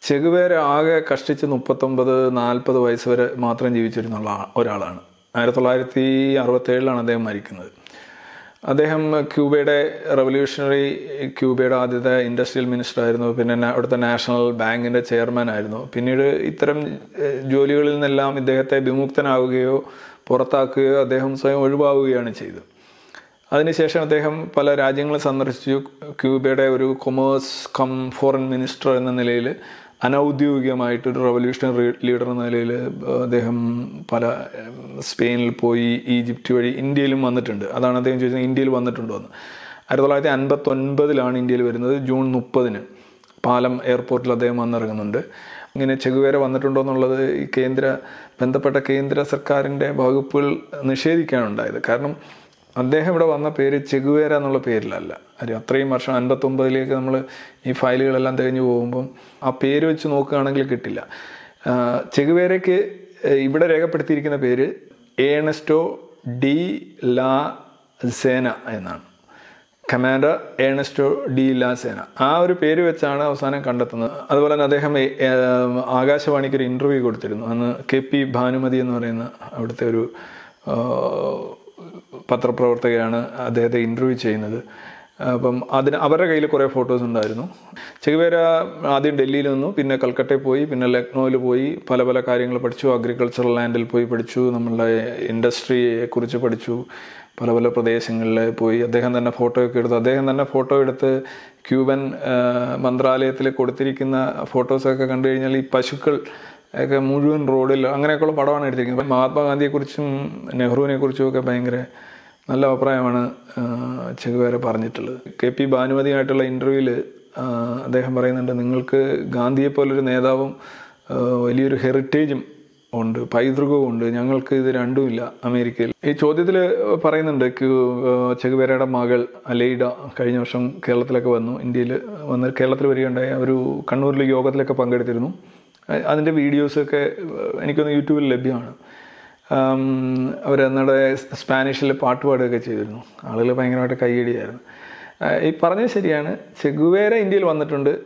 A: ചെഗുവേര ആകെ കഷ്ടിച്ച് മുപ്പത്തൊമ്പത് നാൽപ്പത് വയസ്സ് വരെ മാത്രം ജീവിച്ചിരുന്നുള്ള ഒരാളാണ്. ആയിരത്തി തൊള്ളായിരത്തി അറുപത്തേഴിലാണ് അദ്ദേഹം മരിക്കുന്നത്. അദ്ദേഹം ക്യൂബയുടെ റവല്യൂഷണറി ക്യൂബയുടെ ആദ്യത്തെ ഇൻഡസ്ട്രിയൽ മിനിസ്റ്റർ ആയിരുന്നു. പിന്നെ അവിടുത്തെ നാഷണൽ ബാങ്കിന്റെ ചെയർമാൻ ആയിരുന്നു. പിന്നീട് ഇത്തരം ജോലികളിൽ നിന്നെല്ലാം ഇദ്ദേഹത്തെ വിമുക്തനാവുകയോ പുറത്താക്കുകയോ അദ്ദേഹം സ്വയം ഒഴിവാവുകയാണ് ചെയ്തത്. അതിനുശേഷം അദ്ദേഹം പല രാജ്യങ്ങൾ സന്ദർശിച്ചു. ക്യൂബയുടെ ഒരു കൊമേഴ്സ് കം ഫോറിൻ മിനിസ്റ്റർ എന്ന നിലയിൽ അനൗദ്യോഗികമായിട്ട് ഒരു റവല്യൂഷണറി ലീഡർ എന്ന നിലയിൽ അദ്ദേഹം പല സ്പെയിനിൽ പോയി ഈജിപ്റ്റ് വഴി ഇന്ത്യയിലും വന്നിട്ടുണ്ട്. അതാണ് അദ്ദേഹം ചോദിച്ചത് ഇന്ത്യയിൽ വന്നിട്ടുണ്ടോ എന്ന്. ആയിരത്തി തൊള്ളായിരത്തി അൻപത്തൊൻപതിലാണ് ഇന്ത്യയിൽ വരുന്നത് ജൂൺ മുപ്പതിന് പാലം എയർപോർട്ടിൽ അദ്ദേഹം വന്നിറങ്ങുന്നുണ്ട്. ഇങ്ങനെ ചെകുവേര വന്നിട്ടുണ്ടോ എന്നുള്ളത് ഈ കേന്ദ്ര ബന്ധപ്പെട്ട കേന്ദ്ര സർക്കാരിന്റെ വകുപ്പുകൾ നിഷേധിക്കാനുണ്ടായത്. കാരണം അദ്ദേഹം ഇവിടെ വന്ന പേര് ചെഗുവേര എന്നുള്ള പേരിലല്ല. ഒരു അത്രയും വർഷം അൻപത്തൊമ്പതിലേക്ക് നമ്മൾ ഈ ഫയലുകളെല്ലാം തികഞ്ഞു പോകുമ്പം ആ പേര് വെച്ച് നോക്കുകയാണെങ്കിൽ കിട്ടില്ല. ചെഗുവേരയ്ക്ക് ഇവിടെ രേഖപ്പെടുത്തിയിരിക്കുന്ന പേര് ഏണസ്റ്റോ ഡി ലാ സേന എന്നാണ്. കമാൻഡർ ഏണസ്റ്റോ ഡി ലാ സേന. ആ ഒരു പേര് വെച്ചാണ് അവസാനം കണ്ടെത്തുന്നത്. അതുപോലെ തന്നെ അദ്ദേഹം ആകാശവാണിക്ക് ഒരു ഇന്റർവ്യൂ കൊടുത്തിരുന്നു. അന്ന് കെ പി ഭാനുമതി എന്ന് പറയുന്ന അവിടുത്തെ ഒരു ആ, പത്രപ്രവർത്തകയാണ് അദ്ദേഹത്തെ ഇന്റർവ്യൂ ചെയ്യുന്നത്. അപ്പം അതിന് അവരുടെ കയ്യിൽ കുറേ ഫോട്ടോസ് ഉണ്ടായിരുന്നു. ചെകുവേര ആദ്യം ഡൽഹിയിൽ നിന്നു പിന്നെ കൽക്കട്ടയിൽ പോയി പിന്നെ ലക്നൗവിൽ പോയി പല പല കാര്യങ്ങൾ പഠിച്ചു. അഗ്രികൾച്ചറൽ ലാൻഡിൽ പോയി പഠിച്ചു നമ്മളുടെ ഇൻഡസ്ട്രിയെക്കുറിച്ച് പഠിച്ചു പല പല പ്രദേശങ്ങളിൽ പോയി. അദ്ദേഹം തന്നെ ഫോട്ടോ ഒക്കെ എടുത്തു. അദ്ദേഹം തന്നെ ഫോട്ടോ എടുത്ത് ക്യൂബൻ മന്ത്രാലയത്തിൽ കൊടുത്തിരിക്കുന്ന ഫോട്ടോസൊക്കെ കണ്ടു കഴിഞ്ഞാൽ ഈ പശുക്കൾ ഒക്കെ മുഴുവൻ റോഡിൽ അങ്ങനെയൊക്കെയുള്ള പടമാണ് എടുത്തിരിക്കുന്നത്. മഹാത്മാഗാന്ധിയെക്കുറിച്ചും നെഹ്റുവിനെ കുറിച്ചും ഒക്കെ ഭയങ്കര നല്ല അഭിപ്രായമാണ് ചെഗുവേര പറഞ്ഞിട്ടുള്ളത്. കെ പി ഭാനുമതിയായിട്ടുള്ള ഇന്റർവ്യൂവിൽ അദ്ദേഹം പറയുന്നുണ്ട് നിങ്ങൾക്ക് ഗാന്ധിയെപ്പോലൊരു നേതാവും വലിയൊരു ഹെറിറ്റേജും ഉണ്ട് പൈതൃകവും ഉണ്ട്. ഞങ്ങൾക്ക് ഇത് രണ്ടുമില്ല അമേരിക്കയിൽ. ഈ ചോദ്യത്തിൽ പറയുന്നുണ്ട് ചെഗുവേരയുടെ മകൾ അലൈഡ കഴിഞ്ഞ വർഷം കേരളത്തിലൊക്കെ വന്നു. ഇന്ത്യയിൽ വന്ന് കേരളത്തിൽ വരികയുണ്ടായ ഒരു കണ്ണൂരിൽ യോഗത്തിലൊക്കെ പങ്കെടുത്തിരുന്നു. അതിന്റെ വീഡിയോസൊക്കെ എനിക്കൊന്ന് യൂട്യൂബിൽ ലഭ്യമാണ്. അവർ എന്നിടെ സ്പാനിഷിൽ പാട്ട് പാടുകയൊക്കെ ചെയ്തിരുന്നു. ആളുകൾ ഭയങ്കരമായിട്ട് കൈയടിയായിരുന്നു ഈ പറഞ്ഞത് ശരിയാണ്. ചെഗുവേര ഇന്ത്യയിൽ വന്നിട്ടുണ്ട്.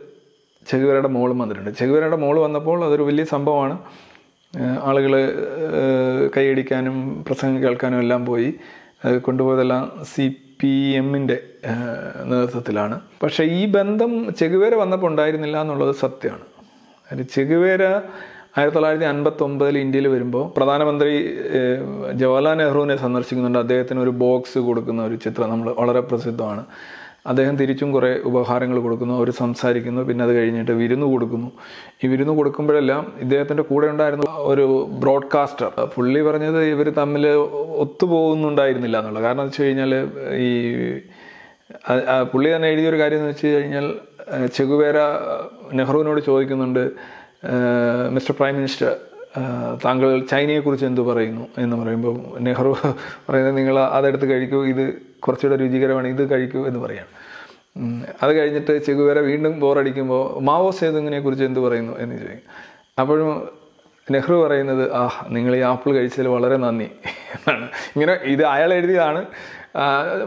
A: ചെഗുവേരയുടെ മോളും വന്നിട്ടുണ്ട്. ചെഗുവേരയുടെ മോൾ വന്നപ്പോൾ അതൊരു വലിയ സംഭവമാണ്. ആളുകൾ കൈയടിക്കാനും പ്രസംഗം കേൾക്കാനും എല്ലാം പോയി. കൊണ്ടുപോയതെല്ലാം സി പി എമ്മിന്റെ നേതൃത്വത്തിലാണ്. പക്ഷേ ഈ ബന്ധം ചെഗുവേര വന്നപ്പോൾ ഉണ്ടായിരുന്നില്ല എന്നുള്ളത് സത്യമാണ്. അതിൽ ചെഗുവേര ആയിരത്തി തൊള്ളായിരത്തി അൻപത്തി ഒമ്പതിൽ ഇന്ത്യയിൽ വരുമ്പോൾ പ്രധാനമന്ത്രി ജവഹർലാൽ നെഹ്റുവിനെ സന്ദർശിക്കുന്നുണ്ട്. അദ്ദേഹത്തിന് ഒരു ബോക്സ് കൊടുക്കുന്ന ഒരു ചിത്രം നമ്മൾ വളരെ പ്രസിദ്ധമാണ്. അദ്ദേഹം തിരിച്ചും കുറേ ഉപഹാരങ്ങൾ കൊടുക്കുന്നു അവർ സംസാരിക്കുന്നു പിന്നെ അത് കഴിഞ്ഞിട്ട് വിരുന്ന് കൊടുക്കുന്നു. ഈ വിരുന്ന് കൊടുക്കുമ്പോഴെല്ലാം ഇദ്ദേഹത്തിന്റെ കൂടെ ഉണ്ടായിരുന്ന ഒരു ബ്രോഡ്കാസ്റ്റർ. പുള്ളി പറഞ്ഞത് ഇവർ തമ്മിൽ ഒത്തുപോകുന്നുണ്ടായിരുന്നില്ല എന്നുള്ളത്. കാരണം വെച്ച് കഴിഞ്ഞാൽ ഈ പുള്ളി തന്നെ എഴുതിയൊരു കാര്യം എന്ന് വെച്ച് കഴിഞ്ഞാൽ ചെഗുവേര നെഹ്റുവിനോട് ചോദിക്കുന്നുണ്ട് മിസ്റ്റർ പ്രൈം മിനിസ്റ്റർ താങ്കൾ ചൈനയെക്കുറിച്ച് എന്തു പറയുന്നു എന്ന് പറയുമ്പോൾ നെഹ്റു പറയുന്നത് നിങ്ങൾ അതെടുത്ത് കഴിക്കൂ ഇത് കുറച്ചുകൂടെ രുചികരമാണ് ഇത് കഴിക്കൂ എന്ന് പറയാം അത് കഴിഞ്ഞിട്ട് ചെഗുവേര വീണ്ടും ബോറടിക്കുമ്പോൾ മാവോ സേതുങ്ങിനെ കുറിച്ച് എന്ത് പറയുന്നു എന്ന് ചോദിക്കും. അപ്പോഴും നെഹ്റു പറയുന്നത് ആ നിങ്ങൾ ഈ ആപ്പിൾ കഴിച്ചതിൽ വളരെ നന്ദി എന്നാണ്. ഇങ്ങനെ ഇത് അയാൾ എഴുതിയതാണ്.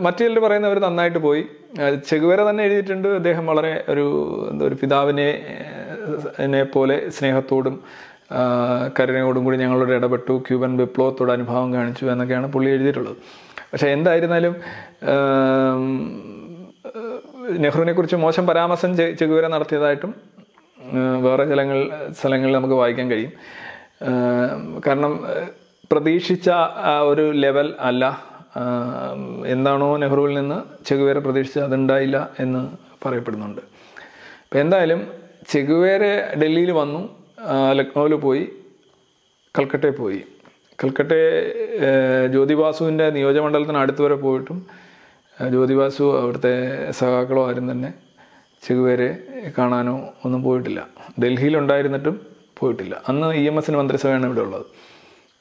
A: മറ്റു ചിലർ പറയുന്നവർ നന്നായിട്ട് പോയി. ചെകുവര തന്നെ എഴുതിയിട്ടുണ്ട്. അദ്ദേഹം വളരെ ഒരു എന്താ ഒരു പിതാവിനെ പോലെ സ്നേഹത്തോടും കരുണയോടും കൂടി ഞങ്ങളോട് ഇടപെട്ടു. ക്യൂബൻ വിപ്ലവത്തോട് അനുഭവം കാണിച്ചു എന്നൊക്കെയാണ് പുള്ളി എഴുതിയിട്ടുള്ളത്. പക്ഷെ എന്തായിരുന്നാലും നെഹ്റുവിനെക്കുറിച്ച് നെഹ്റുവിനെ കുറിച്ച് മോശം പരാമർശം ചെകുവര നടത്തിയതായിട്ടും വേറെ ചിലങ്ങൾ സ്ഥലങ്ങളിൽ നമുക്ക് വായിക്കാൻ കഴിയും. കാരണം പ്രതീക്ഷിച്ച ഒരു ലെവൽ അല്ല. എന്താണോ നെഹ്റുവിൽ നിന്ന് ചെഗുവേര പ്രതീക്ഷിച്ചത് അതുണ്ടായില്ല എന്ന് പറയപ്പെടുന്നുണ്ട്. അപ്പം എന്തായാലും ചെഗുവേര ഡൽഹിയിൽ വന്നു ലക്നൗവിൽ പോയി കൽക്കട്ടയിൽ പോയി. കൽക്കട്ട ജ്യോതിബാസുവിന്റെ നിയോജകമണ്ഡലത്തിന് അടുത്ത് വരെ പോയിട്ടും ജ്യോതിബാസു അവിടുത്തെ സഖാക്കളോ ആരും തന്നെ ചെഗുവേരെ കാണാനോ ഒന്നും പോയിട്ടില്ല. ഡൽഹിയിലുണ്ടായിരുന്നിട്ടും പോയിട്ടില്ല. അന്ന് ഇ എം എസിന് മന്ത്രിസഭയാണ് ഇവിടെ ഉള്ളത്.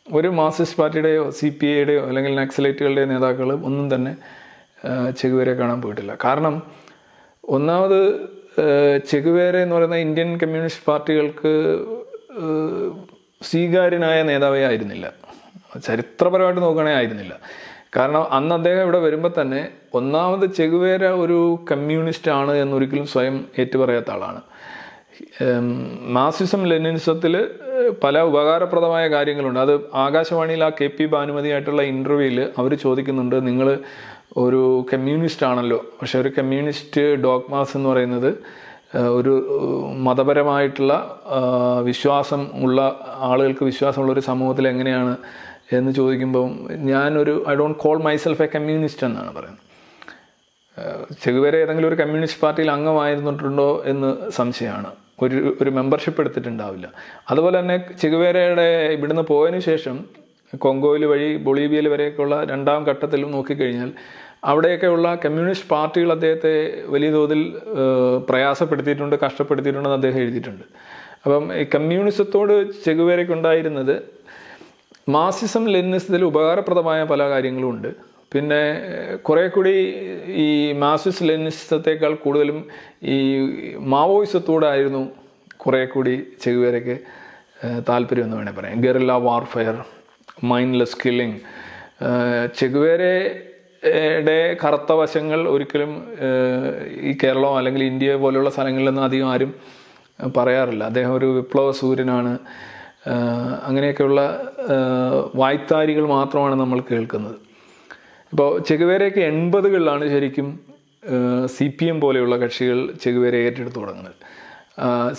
A: ഒരു മാർസിസ്റ്റ് പാർട്ടിയുടെയോ സി പി ഐയുടെയോ അല്ലെങ്കിൽ നക്സലൈറ്റുകളുടെയോ നേതാക്കൾ ഒന്നും തന്നെ ചെകുവേരെ കാണാൻ പോയിട്ടില്ല. കാരണം ഒന്നാമത് ചെകുവേര എന്ന് പറയുന്ന ഇന്ത്യൻ കമ്മ്യൂണിസ്റ്റ് പാർട്ടികൾക്ക് സ്വീകാര്യനായ നേതാവേ ആയിരുന്നില്ല. ചരിത്രപരമായിട്ട് നോക്കുകയാണെങ്കിൽ ആയിരുന്നില്ല. കാരണം അന്ന് അദ്ദേഹം ഇവിടെ വരുമ്പോൾ തന്നെ ഒന്നാമത് ചെകുവേര ഒരു കമ്മ്യൂണിസ്റ്റ് ആണ് എന്നൊരിക്കലും സ്വയം ഏറ്റുപറയാത്ത ആളാണ്. മാർസിസം ലെനിനിസത്തിൽ പല ഉപകാരപ്രദമായ കാര്യങ്ങളുണ്ട്. അത് ആകാശവാണിയിൽ ആ കെ പി ഭാനുമതിയായിട്ടുള്ള ഇന്റർവ്യൂവിൽ അവർ ചോദിക്കുന്നുണ്ട്. നിങ്ങൾ ഒരു കമ്മ്യൂണിസ്റ്റ് ആണല്ലോ. പക്ഷെ ഒരു കമ്മ്യൂണിസ്റ്റ് ഡോഗ്മാസ് എന്ന് പറയുന്നത് ഒരു മതപരമായിട്ടുള്ള വിശ്വാസം ഉള്ള ആളുകൾക്ക് വിശ്വാസമുള്ള ഒരു സമൂഹത്തിൽ എങ്ങനെയാണ് എന്ന് ചോദിക്കുമ്പം ഞാനൊരു I don't call myself a communist എന്നാണ് പറയുന്നത്. ചെകുവേര ഏതെങ്കിലും ഒരു കമ്മ്യൂണിസ്റ്റ് പാർട്ടിയിൽ അംഗമായിരുന്നിട്ടുണ്ടോ എന്ന് സംശയമാണ്. ഒരു ഒരു മെമ്പർഷിപ്പ് എടുത്തിട്ടുണ്ടാവില്ല. അതുപോലെ തന്നെ ചെഗുവേരയുടെ ഇവിടുന്ന് പോയതിനു ശേഷം കൊങ്കോയിൽ വഴി ബൊളീവിയയിൽ വരെയൊക്കെയുള്ള രണ്ടാം ഘട്ടത്തിലും നോക്കിക്കഴിഞ്ഞാൽ അവിടെയൊക്കെയുള്ള കമ്മ്യൂണിസ്റ്റ് പാർട്ടികൾ അദ്ദേഹത്തെ വലിയ തോതിൽ പ്രയാസപ്പെടുത്തിയിട്ടുണ്ട് കഷ്ടപ്പെടുത്തിയിട്ടുണ്ടെന്ന് അദ്ദേഹം എഴുതിയിട്ടുണ്ട്. അപ്പം ഈ കമ്മ്യൂണിസത്തോട് ചെകുവേരയ്ക്കുണ്ടായിരുന്നത് മാസിസം ലെനിനിസത്തിൽ ഉപകാരപ്രദമായ പല കാര്യങ്ങളും ഉണ്ട്. പിന്നെ കുറേ കൂടി ഈ മാസിസ് ലെനിസത്തേക്കാൾ കൂടുതലും ഈ മാവോയിസത്തോടായിരുന്നു കുറേ കൂടി ചെകുവേരയ്ക്ക് ഏഹ്, താല്പര്യം എന്ന് വേണേൽ പറയാം. ഗെറില്ല വാർഫെയർ മൈൻഡ്ലെസ് കില്ലിങ് ചെകുവേരയുടെ കറുത്ത വശങ്ങൾ ഒരിക്കലും ഈ കേരളം അല്ലെങ്കിൽ ഇന്ത്യ പോലെയുള്ള സ്ഥലങ്ങളിലൊന്നും അധികം ആരും പറയാറില്ല. അദ്ദേഹം ഒരു വിപ്ലവ സൂര്യനാണ്. അങ്ങനെയൊക്കെയുള്ള വായ്ത്താരികൾ മാത്രമാണ് നമ്മൾ കേൾക്കുന്നത്. ഇപ്പോൾ ചെകുവേരയൊക്കെ എൺപതുകളിലാണ് ശരിക്കും സി പി എം പോലെയുള്ള കക്ഷികൾ ചെകുവേര ഏറ്റെടുത്ത് തുടങ്ങുന്നത്.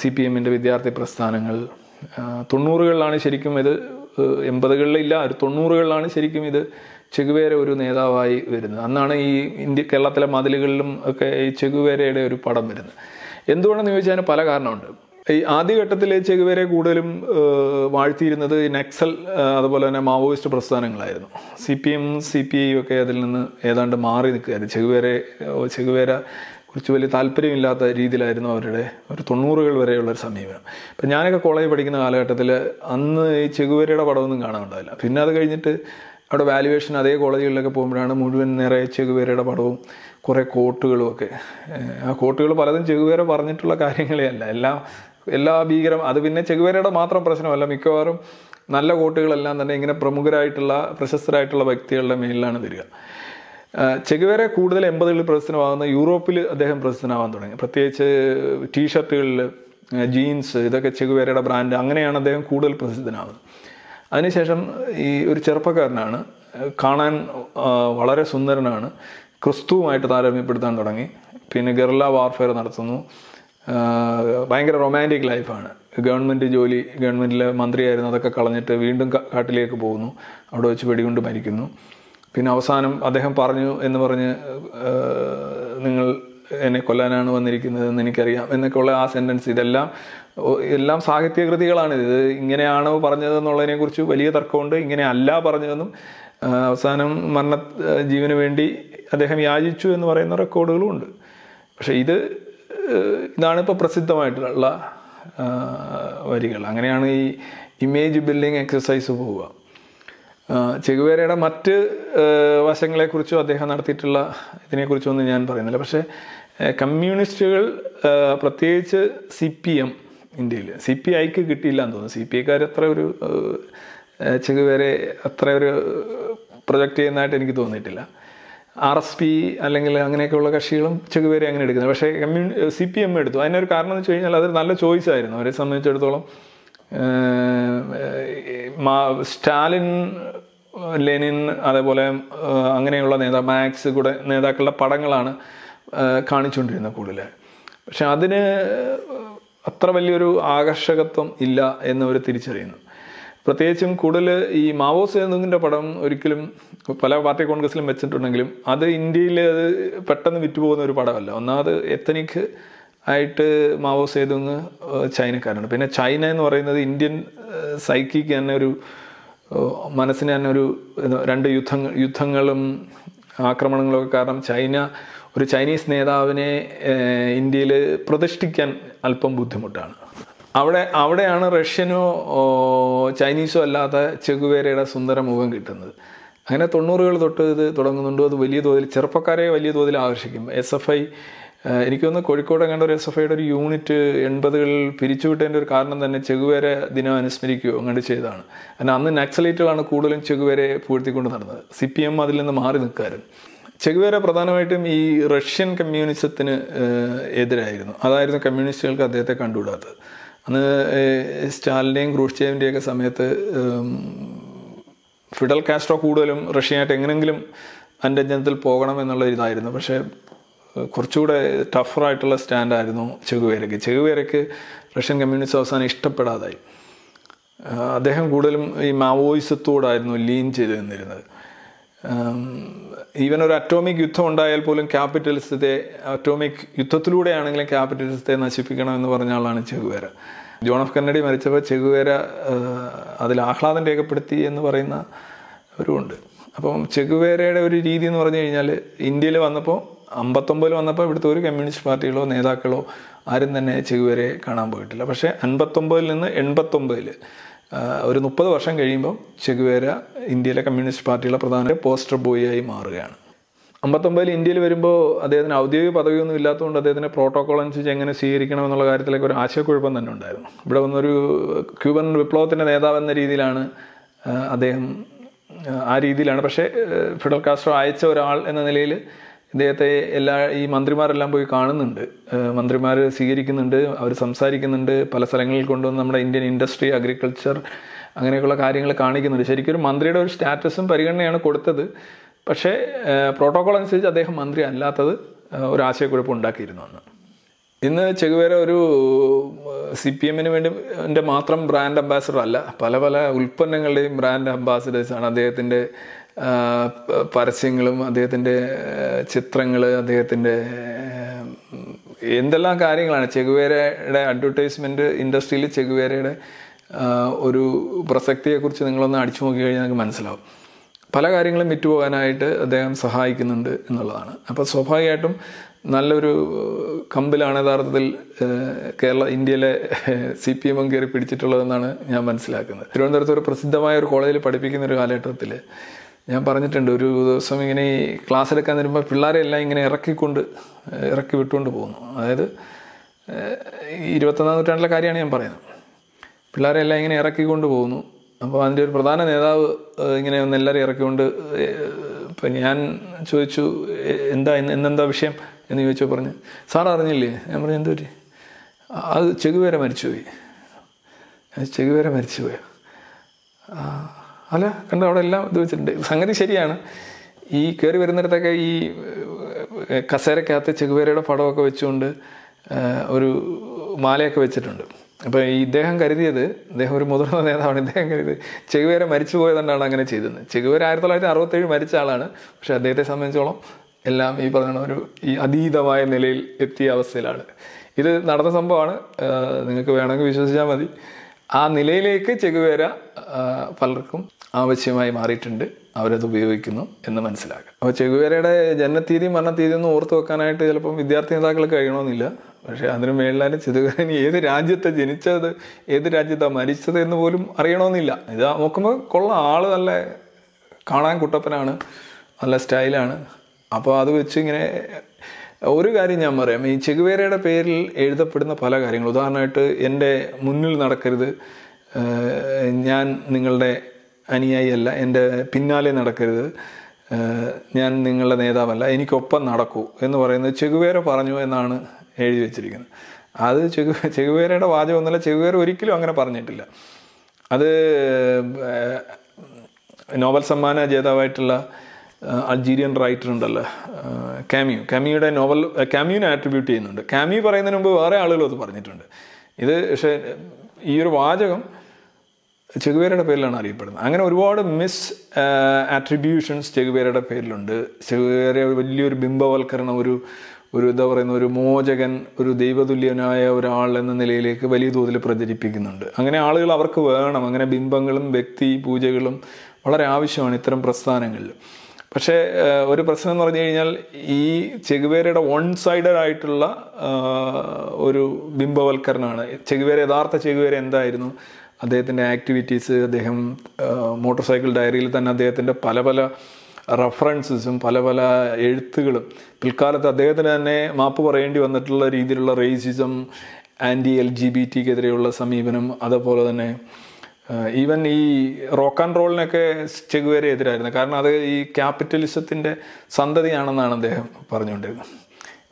A: സി പി എമ്മിന്റെ വിദ്യാർത്ഥി പ്രസ്ഥാനങ്ങൾ തൊണ്ണൂറുകളിലാണ് ശരിക്കും ഇത് എൺപതുകളിലില്ല ഒരു തൊണ്ണൂറുകളിലാണ് ശരിക്കും ഇത് ചെകുവേര ഒരു നേതാവായി വരുന്നത്. അന്നാണ് ഈ ഇന്ത്യ കേരളത്തിലെ മതിലുകളിലും ഒക്കെ ഈ ചെകുവേരയുടെ ഒരു പടം വരുന്നത്. എന്തുകൊണ്ടെന്ന് ചോദിച്ചാൽ പല കാരണമുണ്ട്. ഈ ആദ്യഘട്ടത്തിൽ ചെകുവേരെ കൂടുതലും വാഴ്ത്തിയിരുന്നത് നക്സൽ അതുപോലെ തന്നെ Maoist പ്രസ്ഥാനങ്ങളായിരുന്നു. C P M C P I ഒക്കെ അതിൽ നിന്ന് ഏതാണ്ട് മാറി നിൽക്കുകയായിരുന്നു. ചെകുവേരെ ചെകുവേര കുറിച്ച് വലിയ താല്പര്യമില്ലാത്ത രീതിയിലായിരുന്നു അവരുടെ ഒരു തൊണ്ണൂറുകൾ വരെയുള്ള ഒരു സമീപനം. ഇപ്പം ഞാനൊക്കെ കോളേജ് പഠിക്കുന്ന കാലഘട്ടത്തിൽ അന്ന് ഈ ചെകുവേരയുടെ പടമൊന്നും കാണാനുണ്ടാവില്ല പിന്നെ അത് കഴിഞ്ഞിട്ട് അവിടെ വാല്യുവേഷൻ അതേ കോളേജുകളിലൊക്കെ പോകുമ്പോഴാണ് മുഴുവൻ നിറയെ ചെകുവേരയുടെ പടവും കുറേ കോട്ടുകളും ഒക്കെ. ആ കോട്ടുകൾ പലതും ചെകുവേര പറഞ്ഞിട്ടുള്ള കാര്യങ്ങളേ അല്ല. എല്ലാം എല്ലാ ഭീകരം അത് പിന്നെ ചെകുവേരയുടെ മാത്രം പ്രശ്നമല്ല മിക്കവാറും നല്ല കോട്ടുകളെല്ലാം തന്നെ ഇങ്ങനെ പ്രമുഖരായിട്ടുള്ള പ്രശസ്തരായിട്ടുള്ള വ്യക്തികളുടെ മേലിലാണ് വരിക. ചെകുവേര കൂടുതൽ എൺപതുകളിൽ പ്രസിദ്ധമാകുന്ന യൂറോപ്പിൽ അദ്ദേഹം പ്രസിദ്ധനാവാൻ തുടങ്ങി. പ്രത്യേകിച്ച് ടീഷർട്ടുകളിൽ ജീൻസ് ഇതൊക്കെ ചെഗുവേരയുടെ ബ്രാൻഡ് അങ്ങനെയാണ് അദ്ദേഹം കൂടുതൽ പ്രസിദ്ധനാവുന്നത്. അതിനുശേഷം ഈ ഒരു ചെറുപ്പക്കാരനാണ് കാണാൻ വളരെ സുന്ദരനാണ് ക്രിസ്തുവുമായിട്ട് താരതമ്യപ്പെടുത്താൻ തുടങ്ങി. പിന്നെ ഗെറില്ല വാർഫെയർ നടത്തുന്നു. ഭയങ്കര റൊമാന്റിക് ലൈഫാണ് ഗവൺമെന്റ് ജോലി ഗവൺമെന്റിലെ മന്ത്രിയായിരുന്നു അതൊക്കെ കളഞ്ഞിട്ട് വീണ്ടും കാട്ടിലേക്ക് പോകുന്നു. അവിടെ വെച്ച് വെടികൊണ്ട് മരിക്കുന്നു. പിന്നെ അവസാനം അദ്ദേഹം പറഞ്ഞു എന്ന് പറഞ്ഞ് നിങ്ങൾ എന്നെ കൊല്ലാനാണ് വന്നിരിക്കുന്നത് എന്ന് എനിക്കറിയാം എന്നൊക്കെയുള്ള ആ സെന്റൻസ് ഇതെല്ലാം എല്ലാം സാഹിത്യകൃതികളാണ് ഇത്. ഇങ്ങനെയാണോ പറഞ്ഞതെന്നുള്ളതിനെക്കുറിച്ച് കുറിച്ച് വലിയ തർക്കമുണ്ട്. ഇങ്ങനെ അല്ല പറഞ്ഞതെന്നും അവസാനം മരണ ജീവന് വേണ്ടി അദ്ദേഹം യാചിച്ചു എന്ന് പറയുന്ന റെക്കോർഡുകളും ഉണ്ട്. പക്ഷേ ഇത് ഇതാണ് ഇപ്പോൾ പ്രസിദ്ധമായിട്ടുള്ള വരികൾ. അങ്ങനെയാണ് ഈ ഇമേജ് ബിൽഡിംഗ് എക്സസൈസ് പോവുക. ചെഗുവേരയുടെ മറ്റ് വശങ്ങളെക്കുറിച്ചും അദ്ദേഹം നടത്തിയിട്ടുള്ള ഇതിനെക്കുറിച്ചൊന്നും ഞാൻ പറയുന്നില്ല. പക്ഷേ കമ്മ്യൂണിസ്റ്റുകൾ പ്രത്യേകിച്ച് സി പി എം ഇന്ത്യയിൽ സി പി ഐക്ക് കിട്ടിയില്ല എന്ന് തോന്നുന്നു. സി പി ഐക്കാർ അത്ര ഒരു ചെഗുവേരെ അത്ര ഒരു പ്രൊജക്റ്റ് ചെയ്യുന്നതായിട്ട് എനിക്ക് തോന്നിയിട്ടില്ല. ആർ എസ് പി അല്ലെങ്കിൽ അങ്ങനെയൊക്കെയുള്ള കക്ഷികളും ചെകുവേരെ അങ്ങനെ എടുക്കുന്നത്. പക്ഷേ കമ്മ്യൂണി സി പി എം എടുത്തു. അതിനൊരു കാരണം എന്ന് വെച്ച് കഴിഞ്ഞാൽ അതൊരു നല്ല ചോയ്സ് ആയിരുന്നു. അവരെ സംബന്ധിച്ചിടത്തോളം സ്റ്റാലിൻ ലെനിൻ അതേപോലെ അങ്ങനെയുള്ള നേതാ മാക്സ് കൂടെ നേതാക്കളുടെ പടങ്ങളാണ് കാണിച്ചുകൊണ്ടിരുന്നത് കൂടുതൽ പക്ഷെ അതിന് അത്ര വലിയൊരു ആകർഷകത്വം ഇല്ല എന്നവർ തിരിച്ചറിയുന്നു. പ്രത്യേകിച്ചും കൂടുതൽ ഈ മാവോ സേതുങ്ങിന്റെ പടം ഒരിക്കലും പല പാർട്ടി കോൺഗ്രസിലും വെച്ചിട്ടുണ്ടെങ്കിലും അത് ഇന്ത്യയിൽ അത് പെട്ടെന്ന് വിറ്റുപോകുന്ന ഒരു പടമല്ല. ഒന്നാമത് എത്തനിക് ആയിട്ട് മാവോ സേതുങ് ചൈനക്കാരാണ്. പിന്നെ ചൈന എന്ന് പറയുന്നത് ഇന്ത്യൻ സൈക്കിക്ക് തന്നെ ഒരു മനസ്സിന് തന്നെ ഒരു രണ്ട് യുദ്ധങ്ങൾ യുദ്ധങ്ങളും ആക്രമണങ്ങളൊക്കെ കാരണം ചൈന ഒരു ചൈനീസ് നേതാവിനെ ഇന്ത്യയിൽ പ്രതിഷ്ഠിക്കാൻ അല്പം ബുദ്ധിമുട്ടാണ്. അവിടെ അവിടെയാണ് റഷ്യനോ ചൈനീസോ അല്ലാത്ത ചെകുവേരയുടെ സുന്ദര മുഖം കിട്ടുന്നത്. അങ്ങനെ തൊണ്ണൂറുകൾ തൊട്ട് ഇത് തുടങ്ങുന്നുണ്ടോ. അത് വലിയ തോതിൽ ചെറുപ്പക്കാരെ വലിയ തോതിൽ ആകർഷിക്കും. എസ് എഫ് ഐ എനിക്ക് തോന്നുന്നു കോഴിക്കോട് കണ്ട ഒരു എസ് എഫ് ഐയുടെ ഒരു യൂണിറ്റ് എൺപതുകളിൽ പിരിച്ചുവിട്ടതിന്റെ ഒരു കാരണം തന്നെ ചെകുവേര ദിനം അനുസ്മരിക്കുകയോ അങ്ങോട്ട് ചെയ്തതാണ്. കാരണം അന്ന് നക്സലൈറ്റുകളാണ് കൂടുതലും ചെകുവേരയെ പൂഴ്ത്തിക്കൊണ്ട് നടന്നത്. സി പി എം അതിൽ നിന്ന് മാറി നിൽക്കായിരുന്നു. ചെകുവേര പ്രധാനമായിട്ടും ഈ റഷ്യൻ കമ്മ്യൂണിസത്തിന് എതിരായിരുന്നു. അതായിരുന്നു കമ്മ്യൂണിസ്റ്റുകൾക്ക് അദ്ദേഹത്തെ കണ്ടുകൂടാത്തത് അന്ന് സ്റ്റാലിന്റെയും ക്രൂഷ്ചേവിന്റെയൊക്കെ സമയത്ത് ഫിഡൽ കാസ്ട്രോ കൂടുതലും റഷ്യയായിട്ട് എങ്ങനെങ്കിലും അന്റജനത്തിൽ പോകണം എന്നുള്ള ഇതായിരുന്നു പക്ഷേ കുറച്ചുകൂടെ ടഫറായിട്ടുള്ള സ്റ്റാൻഡായിരുന്നു ചെഗുവേരയ്ക്ക്. ചെഗുവേരയ്ക്ക് റഷ്യൻ കമ്മ്യൂണിസ്റ്റ് അവസാനം ഇഷ്ടപ്പെടാതായി. അദ്ദേഹം കൂടുതലും ഈ മാവോയിസത്തോടായിരുന്നു ലീൻ ചെയ്ത് നിന്നിരുന്നത് ഈവൻ ഒരു അറ്റോമിക് യുദ്ധം ഉണ്ടായാൽ പോലും ക്യാപിറ്റലിസത്തെ അറ്റോമിക് യുദ്ധത്തിലൂടെയാണെങ്കിലും ക്യാപിറ്റലിസത്തെ നശിപ്പിക്കണം എന്ന് പറഞ്ഞ ആളാണ് ചെഗുവേര. ജോൺ ഓഫ് കന്നഡി മരിച്ചപ്പോൾ ചെഗുവേര അതിൽ ആഹ്ലാദം രേഖപ്പെടുത്തി എന്ന് പറയുന്ന ഒരുണ്ട് അപ്പം ചെഗുവേരയുടെ ഒരു രീതി എന്ന് പറഞ്ഞു കഴിഞ്ഞാൽ ഇന്ത്യയിൽ വന്നപ്പോൾ അമ്പത്തൊമ്പതിൽ വന്നപ്പോൾ ഇവിടുത്തെ ഒരു കമ്മ്യൂണിസ്റ്റ് പാർട്ടികളോ നേതാക്കളോ ആരും തന്നെ ചെഗുവേരയെ കാണാൻ പോയിട്ടില്ല. പക്ഷേ അൻപത്തൊമ്പതിൽ നിന്ന് എൺപത്തൊമ്പതിൽ ഒരു മുപ്പത് വർഷം കഴിയുമ്പോൾ ചെഗുവേര ഇന്ത്യയിലെ കമ്മ്യൂണിസ്റ്റ് പാർട്ടിയുടെ പ്രധാന പോസ്റ്റർ ബോയിയായി മാറുകയാണ്. അമ്പത്തൊമ്പതിൽ ഇന്ത്യയിൽ വരുമ്പോൾ അദ്ദേഹത്തിന് ഔദ്യോഗിക പദവിയൊന്നും ഇല്ലാത്തതുകൊണ്ട് അദ്ദേഹത്തിന് പ്രോട്ടോകോൾ അനുസരിച്ച് എങ്ങനെ സ്വീകരിക്കണം എന്നുള്ള കാര്യത്തിലേക്ക് ഒരു ആശയക്കുഴപ്പം തന്നെ ഉണ്ടായിരുന്നു. ഇവിടെ വന്നൊരു ക്യൂബൻ വിപ്ലവത്തിന്റെ നേതാവ് എന്ന രീതിയിലാണ് അദ്ദേഹം ആ, രീതിയിലാണ്. പക്ഷേ ഫിഡൽ കാസ്ട്രോ അയച്ച ഒരാൾ എന്ന നിലയിൽ ഇദ്ദേഹത്തെ എല്ലാ ഈ മന്ത്രിമാരെല്ലാം പോയി കാണുന്നുണ്ട്. മന്ത്രിമാർ സ്വീകരിക്കുന്നുണ്ട് അവർ സംസാരിക്കുന്നുണ്ട്. പല സ്ഥലങ്ങളിൽ കൊണ്ടുവന്ന് നമ്മുടെ ഇന്ത്യൻ ഇൻഡസ്ട്രി അഗ്രികൾച്ചർ അങ്ങനെയൊക്കെയുള്ള കാര്യങ്ങൾ കാണിക്കുന്നുണ്ട്. ശരിക്കും ഒരു മന്ത്രിയുടെ ഒരു സ്റ്റാറ്റസും പരിഗണനയാണ് കൊടുത്തത്. പക്ഷേ പ്രോട്ടോകോൾ അനുസരിച്ച് അദ്ദേഹം മന്ത്രി അല്ലാത്തത് ഒരു ആശയക്കുഴപ്പം ഉണ്ടാക്കിയിരുന്നു അന്ന്. ഇന്ന് ചെകുവേര ഒരു സി പി എമ്മിന് വേണ്ടി എന്റെ മാത്രം ബ്രാൻഡ് അംബാസഡർ അല്ല പല പല ഉൽപ്പന്നങ്ങളുടെയും ബ്രാൻഡ് അംബാസഡേഴ്സാണ് അദ്ദേഹത്തിന്റെ പരസ്യങ്ങളും അദ്ദേഹത്തിന്റെ ചിത്രങ്ങൾ അദ്ദേഹത്തിന്റെ എന്തെല്ലാം കാര്യങ്ങളാണ്? ചെഗുവേരയുടെ അഡ്വർടൈസ്മെന്റ് ഇൻഡസ്ട്രിയിൽ ചെകുവേരയുടെ ആ, ഒരു പ്രസക്തിയെക്കുറിച്ച് നിങ്ങളൊന്ന് അടിച്ചു നോക്കി കഴിഞ്ഞാൽ നിങ്ങൾക്ക് മനസ്സിലാവും. പല കാര്യങ്ങളും വിറ്റുപോകാനായിട്ട് അദ്ദേഹം സഹായിക്കുന്നുണ്ട് എന്നുള്ളതാണ്. അപ്പോൾ സ്വാഭാവികമായിട്ടും നല്ലൊരു കമ്പിലാണ് യഥാർത്ഥത്തിൽ കേരള ഇന്ത്യയിലെ സി പി എമ്മും കയറി പിടിച്ചിട്ടുള്ളതെന്നാണ് ഞാൻ മനസ്സിലാക്കുന്നത്. തിരുവനന്തപുരത്ത് ഒരു പ്രസിദ്ധമായ ഒരു കോളേജിൽ പഠിപ്പിക്കുന്ന ഒരു കാലഘട്ടത്തിൽ ഞാൻ പറഞ്ഞിട്ടുണ്ട് ഒരു ദിവസം ഇങ്ങനെ ഈ ക്ലാസ് എടുക്കാൻ വരുമ്പോൾ പിള്ളേരെ എല്ലാം ഇങ്ങനെ ഇറക്കിക്കൊണ്ട് ഇറക്കി വിട്ടുകൊണ്ട് പോകുന്നു. അതായത് ഇരുപത്തൊന്നാം നൂറ്റാണ്ടിലെ കാര്യമാണ് ഞാൻ പറയുന്നത്. പിള്ളേരെ എല്ലാം ഇങ്ങനെ ഇറക്കിക്കൊണ്ട് പോകുന്നു. അപ്പോൾ അതിന്റെ ഒരു പ്രധാന നേതാവ് ഇങ്ങനെ ഒന്ന് എല്ലാവരും ഇറക്കിക്കൊണ്ട് ഇപ്പം ഞാൻ ചോദിച്ചു എന്താ ഇന്നെന്താ വിഷയം എന്ന് ചോദിച്ചു പറഞ്ഞു സാർ അറിഞ്ഞില്ലേ? ഞാൻ പറഞ്ഞു എന്തോ അത് ചെകുവേര മരിച്ചുപോയി. "ആ, ചെകുവേര മരിച്ചുപോയോ? "ആ, അല്ല കണ്ടോ അവിടെ എല്ലാം ഇത് വെച്ചിട്ടുണ്ട്. സംഗതി ശരിയാണ്. ഈ കയറി വരുന്നിടത്തൊക്കെ ഈ കസേരക്കകത്ത് ചെകുവേരയുടെ പടമൊക്കെ വെച്ചുകൊണ്ട് ഒരു മാലയൊക്കെ വെച്ചിട്ടുണ്ട്. അപ്പോൾ ഈ ഇദ്ദേഹം കരുതിയത് ഇദ്ദേഹം ഒരു മുതിർന്ന നേതാവാണ് ഇദ്ദേഹം കരുതിയത് ചെകുവേര മരിച്ചു പോയതുകൊണ്ടാണ് അങ്ങനെ ചെയ്തത് ചെകുവേര ആയിരത്തി തൊള്ളായിരത്തി അറുപത്തേഴ് മരിച്ച ആളാണ് പക്ഷേ അദ്ദേഹത്തെ സംബന്ധിച്ചോളം എല്ലാം ഈ പറഞ്ഞ ഒരു ഈ അതീതമായ നിലയിൽ എത്തിയ അവസ്ഥയിലാണ്. ഇത് നടന്ന സംഭവമാണ് നിങ്ങൾക്ക് വേണമെങ്കിൽ വിശ്വസിച്ചാൽ മതി. ആ നിലയിലേക്ക് ചെകുവേര പലർക്കും ആവശ്യമായി മാറിയിട്ടുണ്ട്. അവരത് ഉപയോഗിക്കുന്നു എന്ന് മനസ്സിലാക്കാം. അപ്പോൾ ചെഗുവേരയുടെ ജനനത്തീയതി മരണത്തീയതി ഒന്നും ഓർത്ത് വെക്കാനായിട്ട് ചിലപ്പം വിദ്യാർത്ഥി നേതാക്കൾ കഴിയണമെന്നില്ല പക്ഷേ അതിന് മേളിലാലും ചെകുവേരൻ ഏത് രാജ്യത്തെ ജനിച്ചത് ഏത് രാജ്യത്താണ് മരിച്ചത് എന്ന് പോലും അറിയണമെന്നില്ല ഇത് നോക്കുമ്പോൾ കൊള്ള ആൾ നല്ല കാണാൻ കുട്ടപ്പനാണ് നല്ല സ്റ്റൈലാണ്. അപ്പോൾ അത് വെച്ച് ഇങ്ങനെ ഒരു കാര്യം ഞാൻ പറയാം. ഈ ചെഗുവേരയുടെ പേരിൽ എഴുതപ്പെടുന്ന പല കാര്യങ്ങളും ഉദാഹരണമായിട്ട് എന്റെ മുന്നിൽ നടക്കരുത്. ഞാൻ നിങ്ങളുടെ അനുയായിയല്ല എന്റെ പിന്നാലെ നടക്കരുത്. ഞാൻ നിങ്ങളുടെ നേതാവല്ല. എനിക്കൊപ്പം നടക്കൂ എന്ന് പറയുന്നത് ചെകുവേര പറഞ്ഞു എന്നാണ് എഴുതി വെച്ചിരിക്കുന്നത്. അത് ചെകു ചെകുവേരയുടെ വാചകമൊന്നുമല്ല ചെകുവേര ഒരിക്കലും അങ്ങനെ പറഞ്ഞിട്ടില്ല. അത് നോബൽ സമ്മാന ജേതാവായിട്ടുള്ള അൾജീരിയൻ റൈറ്റർ ഉണ്ടല്ലോ കാമ്യു. കാമ്യൂയുടെ നോവൽ കാമ്യൂനെ ആട്രിബ്യൂട്ട് ചെയ്യുന്നുണ്ട്. കാമ്യു പറയുന്നതിന് മുമ്പ് വേറെ ആളുകളും അത് പറഞ്ഞിട്ടുണ്ട്. ഇത് പക്ഷേ ഈ ഒരു വാചകം ചെകുവേരയുടെ പേരിലാണ് അറിയപ്പെടുന്നത്. അങ്ങനെ ഒരുപാട് മിസ് ആട്രിബ്യൂഷൻസ് ചെകുവേരയുടെ പേരിലുണ്ട്. ചെകുവേര വലിയൊരു ബിംബവൽക്കരണം ഒരു ഒരു എന്താ പറയുന്ന ഒരു മോചകൻ ഒരു ദൈവതുല്യനായ ഒരാൾ എന്ന നിലയിലേക്ക് വലിയ തോതിൽ പ്രചരിപ്പിക്കുന്നുണ്ട്. അങ്ങനെ ആളുകൾ അവർക്ക് വേണം അങ്ങനെ ബിംബങ്ങളും വ്യക്തി പൂജകളും വളരെ ആവശ്യമാണ് ഇത്തരം പ്രസ്ഥാനങ്ങളിൽ. പക്ഷേ ഒരു പ്രശ്നം എന്ന് പറഞ്ഞു കഴിഞ്ഞാൽ ഈ ചെഗുവേരയുടെ വൺ സൈഡഡ് ആയിട്ടുള്ള ഒരു ബിംബവൽക്കരണമാണ്. ചെഗുവേര യഥാർത്ഥ ചെഗുവേര എന്തായിരുന്നു? അദ്ദേഹത്തിന്റെ ആക്ടിവിറ്റീസ് അദ്ദേഹം മോട്ടോർ സൈക്കിൾ ഡയറിയിൽ തന്നെ അദ്ദേഹത്തിന്റെ പല പല റഫറൻസസും പല പല എഴുത്തുകളും. പിൽക്കാലത്ത് അദ്ദേഹത്തിന് തന്നെ മാപ്പ് പറയേണ്ടി വന്നിട്ടുള്ള രീതിയിലുള്ള racism anti L G B ടിക്കെതിരെയുള്ള സമീപനം അതുപോലെ തന്നെ ഈവൻ ഈ റോക്ക് ആൻഡ് റോളിനൊക്കെ ചെകുവേരെ എതിരായിരുന്നു. കാരണം അത് ഈ ക്യാപിറ്റലിസത്തിന്റെ സന്തതിയാണെന്നാണ് അദ്ദേഹം പറഞ്ഞുകൊണ്ടിരുന്നത്.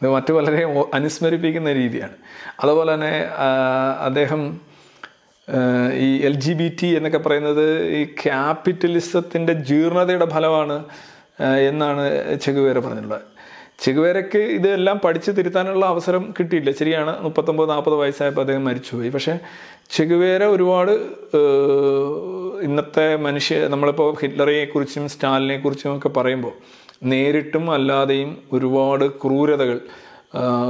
A: ഇത് മറ്റു വളരെ അനുസ്മരിപ്പിക്കുന്ന രീതിയാണ്. അതുപോലെ തന്നെ അദ്ദേഹം ഈ എൽ ജി ബി ടി എന്നൊക്കെ പറയുന്നത് ഈ ക്യാപിറ്റലിസത്തിന്റെ ജീർണതയുടെ ഫലമാണ് എന്നാണ് ചെഗുവേര പറഞ്ഞിട്ടുള്ളത്. ചെഗുവേരയ്ക്ക് ഇതെല്ലാം പഠിച്ചു തിരുത്താനുള്ള അവസരം കിട്ടിയില്ല. ശരിയാണ് മുപ്പത്തൊമ്പത് നാൽപ്പത് വയസ്സായപ്പോൾ അദ്ദേഹം മരിച്ചുപോയി. പക്ഷേ ചെഗുവേര ഒരുപാട് ഇന്നത്തെ മനുഷ്യ നമ്മളിപ്പോൾ ഹിറ്റ്ലറിനെക്കുറിച്ചും കുറിച്ചും സ്റ്റാലിനെ കുറിച്ചും ഒക്കെ പറയുമ്പോൾ നേരിട്ടും അല്ലാതെയും ഒരുപാട് ക്രൂരതകൾ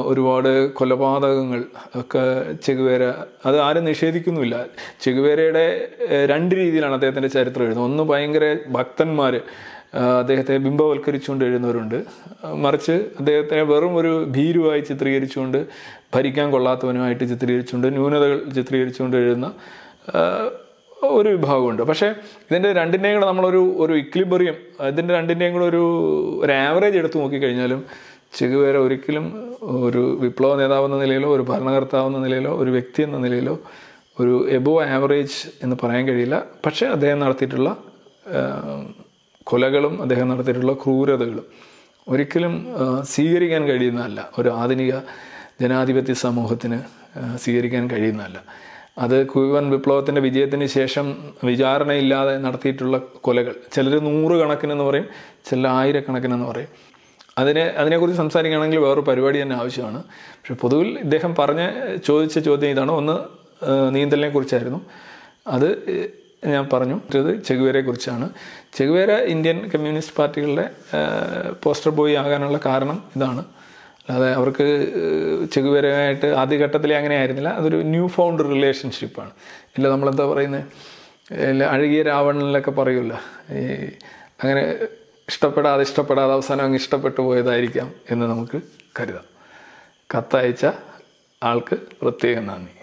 A: ഒരുപാട് കൊലപാതകങ്ങൾ ഒക്കെ ചെഗുവേര അത് ആരും നിഷേധിക്കുന്നുമില്ല. ചെഗുവേരയുടെ രണ്ട് രീതിയിലാണ് അദ്ദേഹത്തിന്റെ ചരിത്രം എഴുതുന്നത്. ഒന്ന് ഭയങ്കര ഭക്തന്മാർ അദ്ദേഹത്തെ ബിംബവൽക്കരിച്ചുകൊണ്ട് എഴുതുന്നവരുണ്ട്. മറിച്ച് അദ്ദേഹത്തെ വെറും ഒരു ഭീരുവായി ചിത്രീകരിച്ചുകൊണ്ട് ഭരിക്കാൻ കൊള്ളാത്തവനുമായിട്ട് ചിത്രീകരിച്ചുകൊണ്ട് ന്യൂനതകൾ ചിത്രീകരിച്ചുകൊണ്ട് എഴുതുന്ന ഒരു വിഭാഗമുണ്ട്. പക്ഷേ ഇതിന്റെ രണ്ടിന്റെയും കൂടെ നമ്മളൊരു ഒരു ഇക്ലിബറിയം ഇതിന്റെ രണ്ടിന്റെയും കൂടെ ഒരു ഒരു ആവറേജ് എടുത്ത് നോക്കിക്കഴിഞ്ഞാലും ചെഗുവേര ഒരിക്കലും ഒരു വിപ്ലവ നേതാവ് എന്ന നിലയിലോ ഒരു ഭരണകർത്താവ് എന്ന നിലയിലോ ഒരു വ്യക്തി എന്ന നിലയിലോ ഒരു എബോ ആവറേജ് എന്ന് പറയാൻ കഴിയില്ല. പക്ഷേ അദ്ദേഹം നടത്തിയിട്ടുള്ള കൊലകളും അദ്ദേഹം നടത്തിയിട്ടുള്ള ക്രൂരതകളും ഒരിക്കലും സ്വീകരിക്കാൻ കഴിയുന്നതല്ല. ഒരു ആധുനിക ജനാധിപത്യ സമൂഹത്തിന് സ്വീകരിക്കാൻ കഴിയുന്നതല്ല. അത് കുവൻ വിപ്ലവത്തിന്റെ വിജയത്തിന് ശേഷം വിചാരണയില്ലാതെ നടത്തിയിട്ടുള്ള കൊലകൾ. ചിലർ നൂറുകണക്കിനെന്ന് പറയും ചിലർ ആയിരക്കണക്കിനെന്ന് പറയും. അതിനെ അതിനെക്കുറിച്ച് സംസാരിക്കുകയാണെങ്കിൽ വേറൊരു പരിപാടി തന്നെ ആവശ്യമാണ്. പക്ഷെ പൊതുവിൽ ഇദ്ദേഹം പറഞ്ഞ ചോദിച്ച ചോദ്യം ഇതാണ്. ഒന്ന് നീന്തലിനെ കുറിച്ചായിരുന്നു അത് ഞാൻ പറഞ്ഞു. മറ്റേത് ചെഗുവേരയെ കുറിച്ചാണ് ചെഗുവേര ഇന്ത്യൻ കമ്മ്യൂണിസ്റ്റ് പാർട്ടികളുടെ പോസ്റ്റർ ബോയ് ആകാനുള്ള കാരണം ഇതാണ്. അല്ലാതെ അവർക്ക് ചെഗുവേരയായിട്ട് ആദ്യഘട്ടത്തിലെ അങ്ങനെ ആയിരുന്നില്ല. അതൊരു ന്യൂ ഫൗണ്ട് റിലേഷൻഷിപ്പാണ്. ഇല്ല നമ്മളെന്താ പറയുന്നത് അഴകിയ രാവണനിലൊക്കെ പറയുമല്ലോ ഈ അങ്ങനെ ഇഷ്ടപ്പെടാതെ ഇഷ്ടപ്പെടാതെ അവസാനം അങ്ങ് ഇഷ്ടപ്പെട്ടു പോയതായിരിക്കാം എന്ന് നമുക്ക് കരുതാം. കത്തയച്ച ആൾക്ക് പ്രത്യേകം നന്ദി.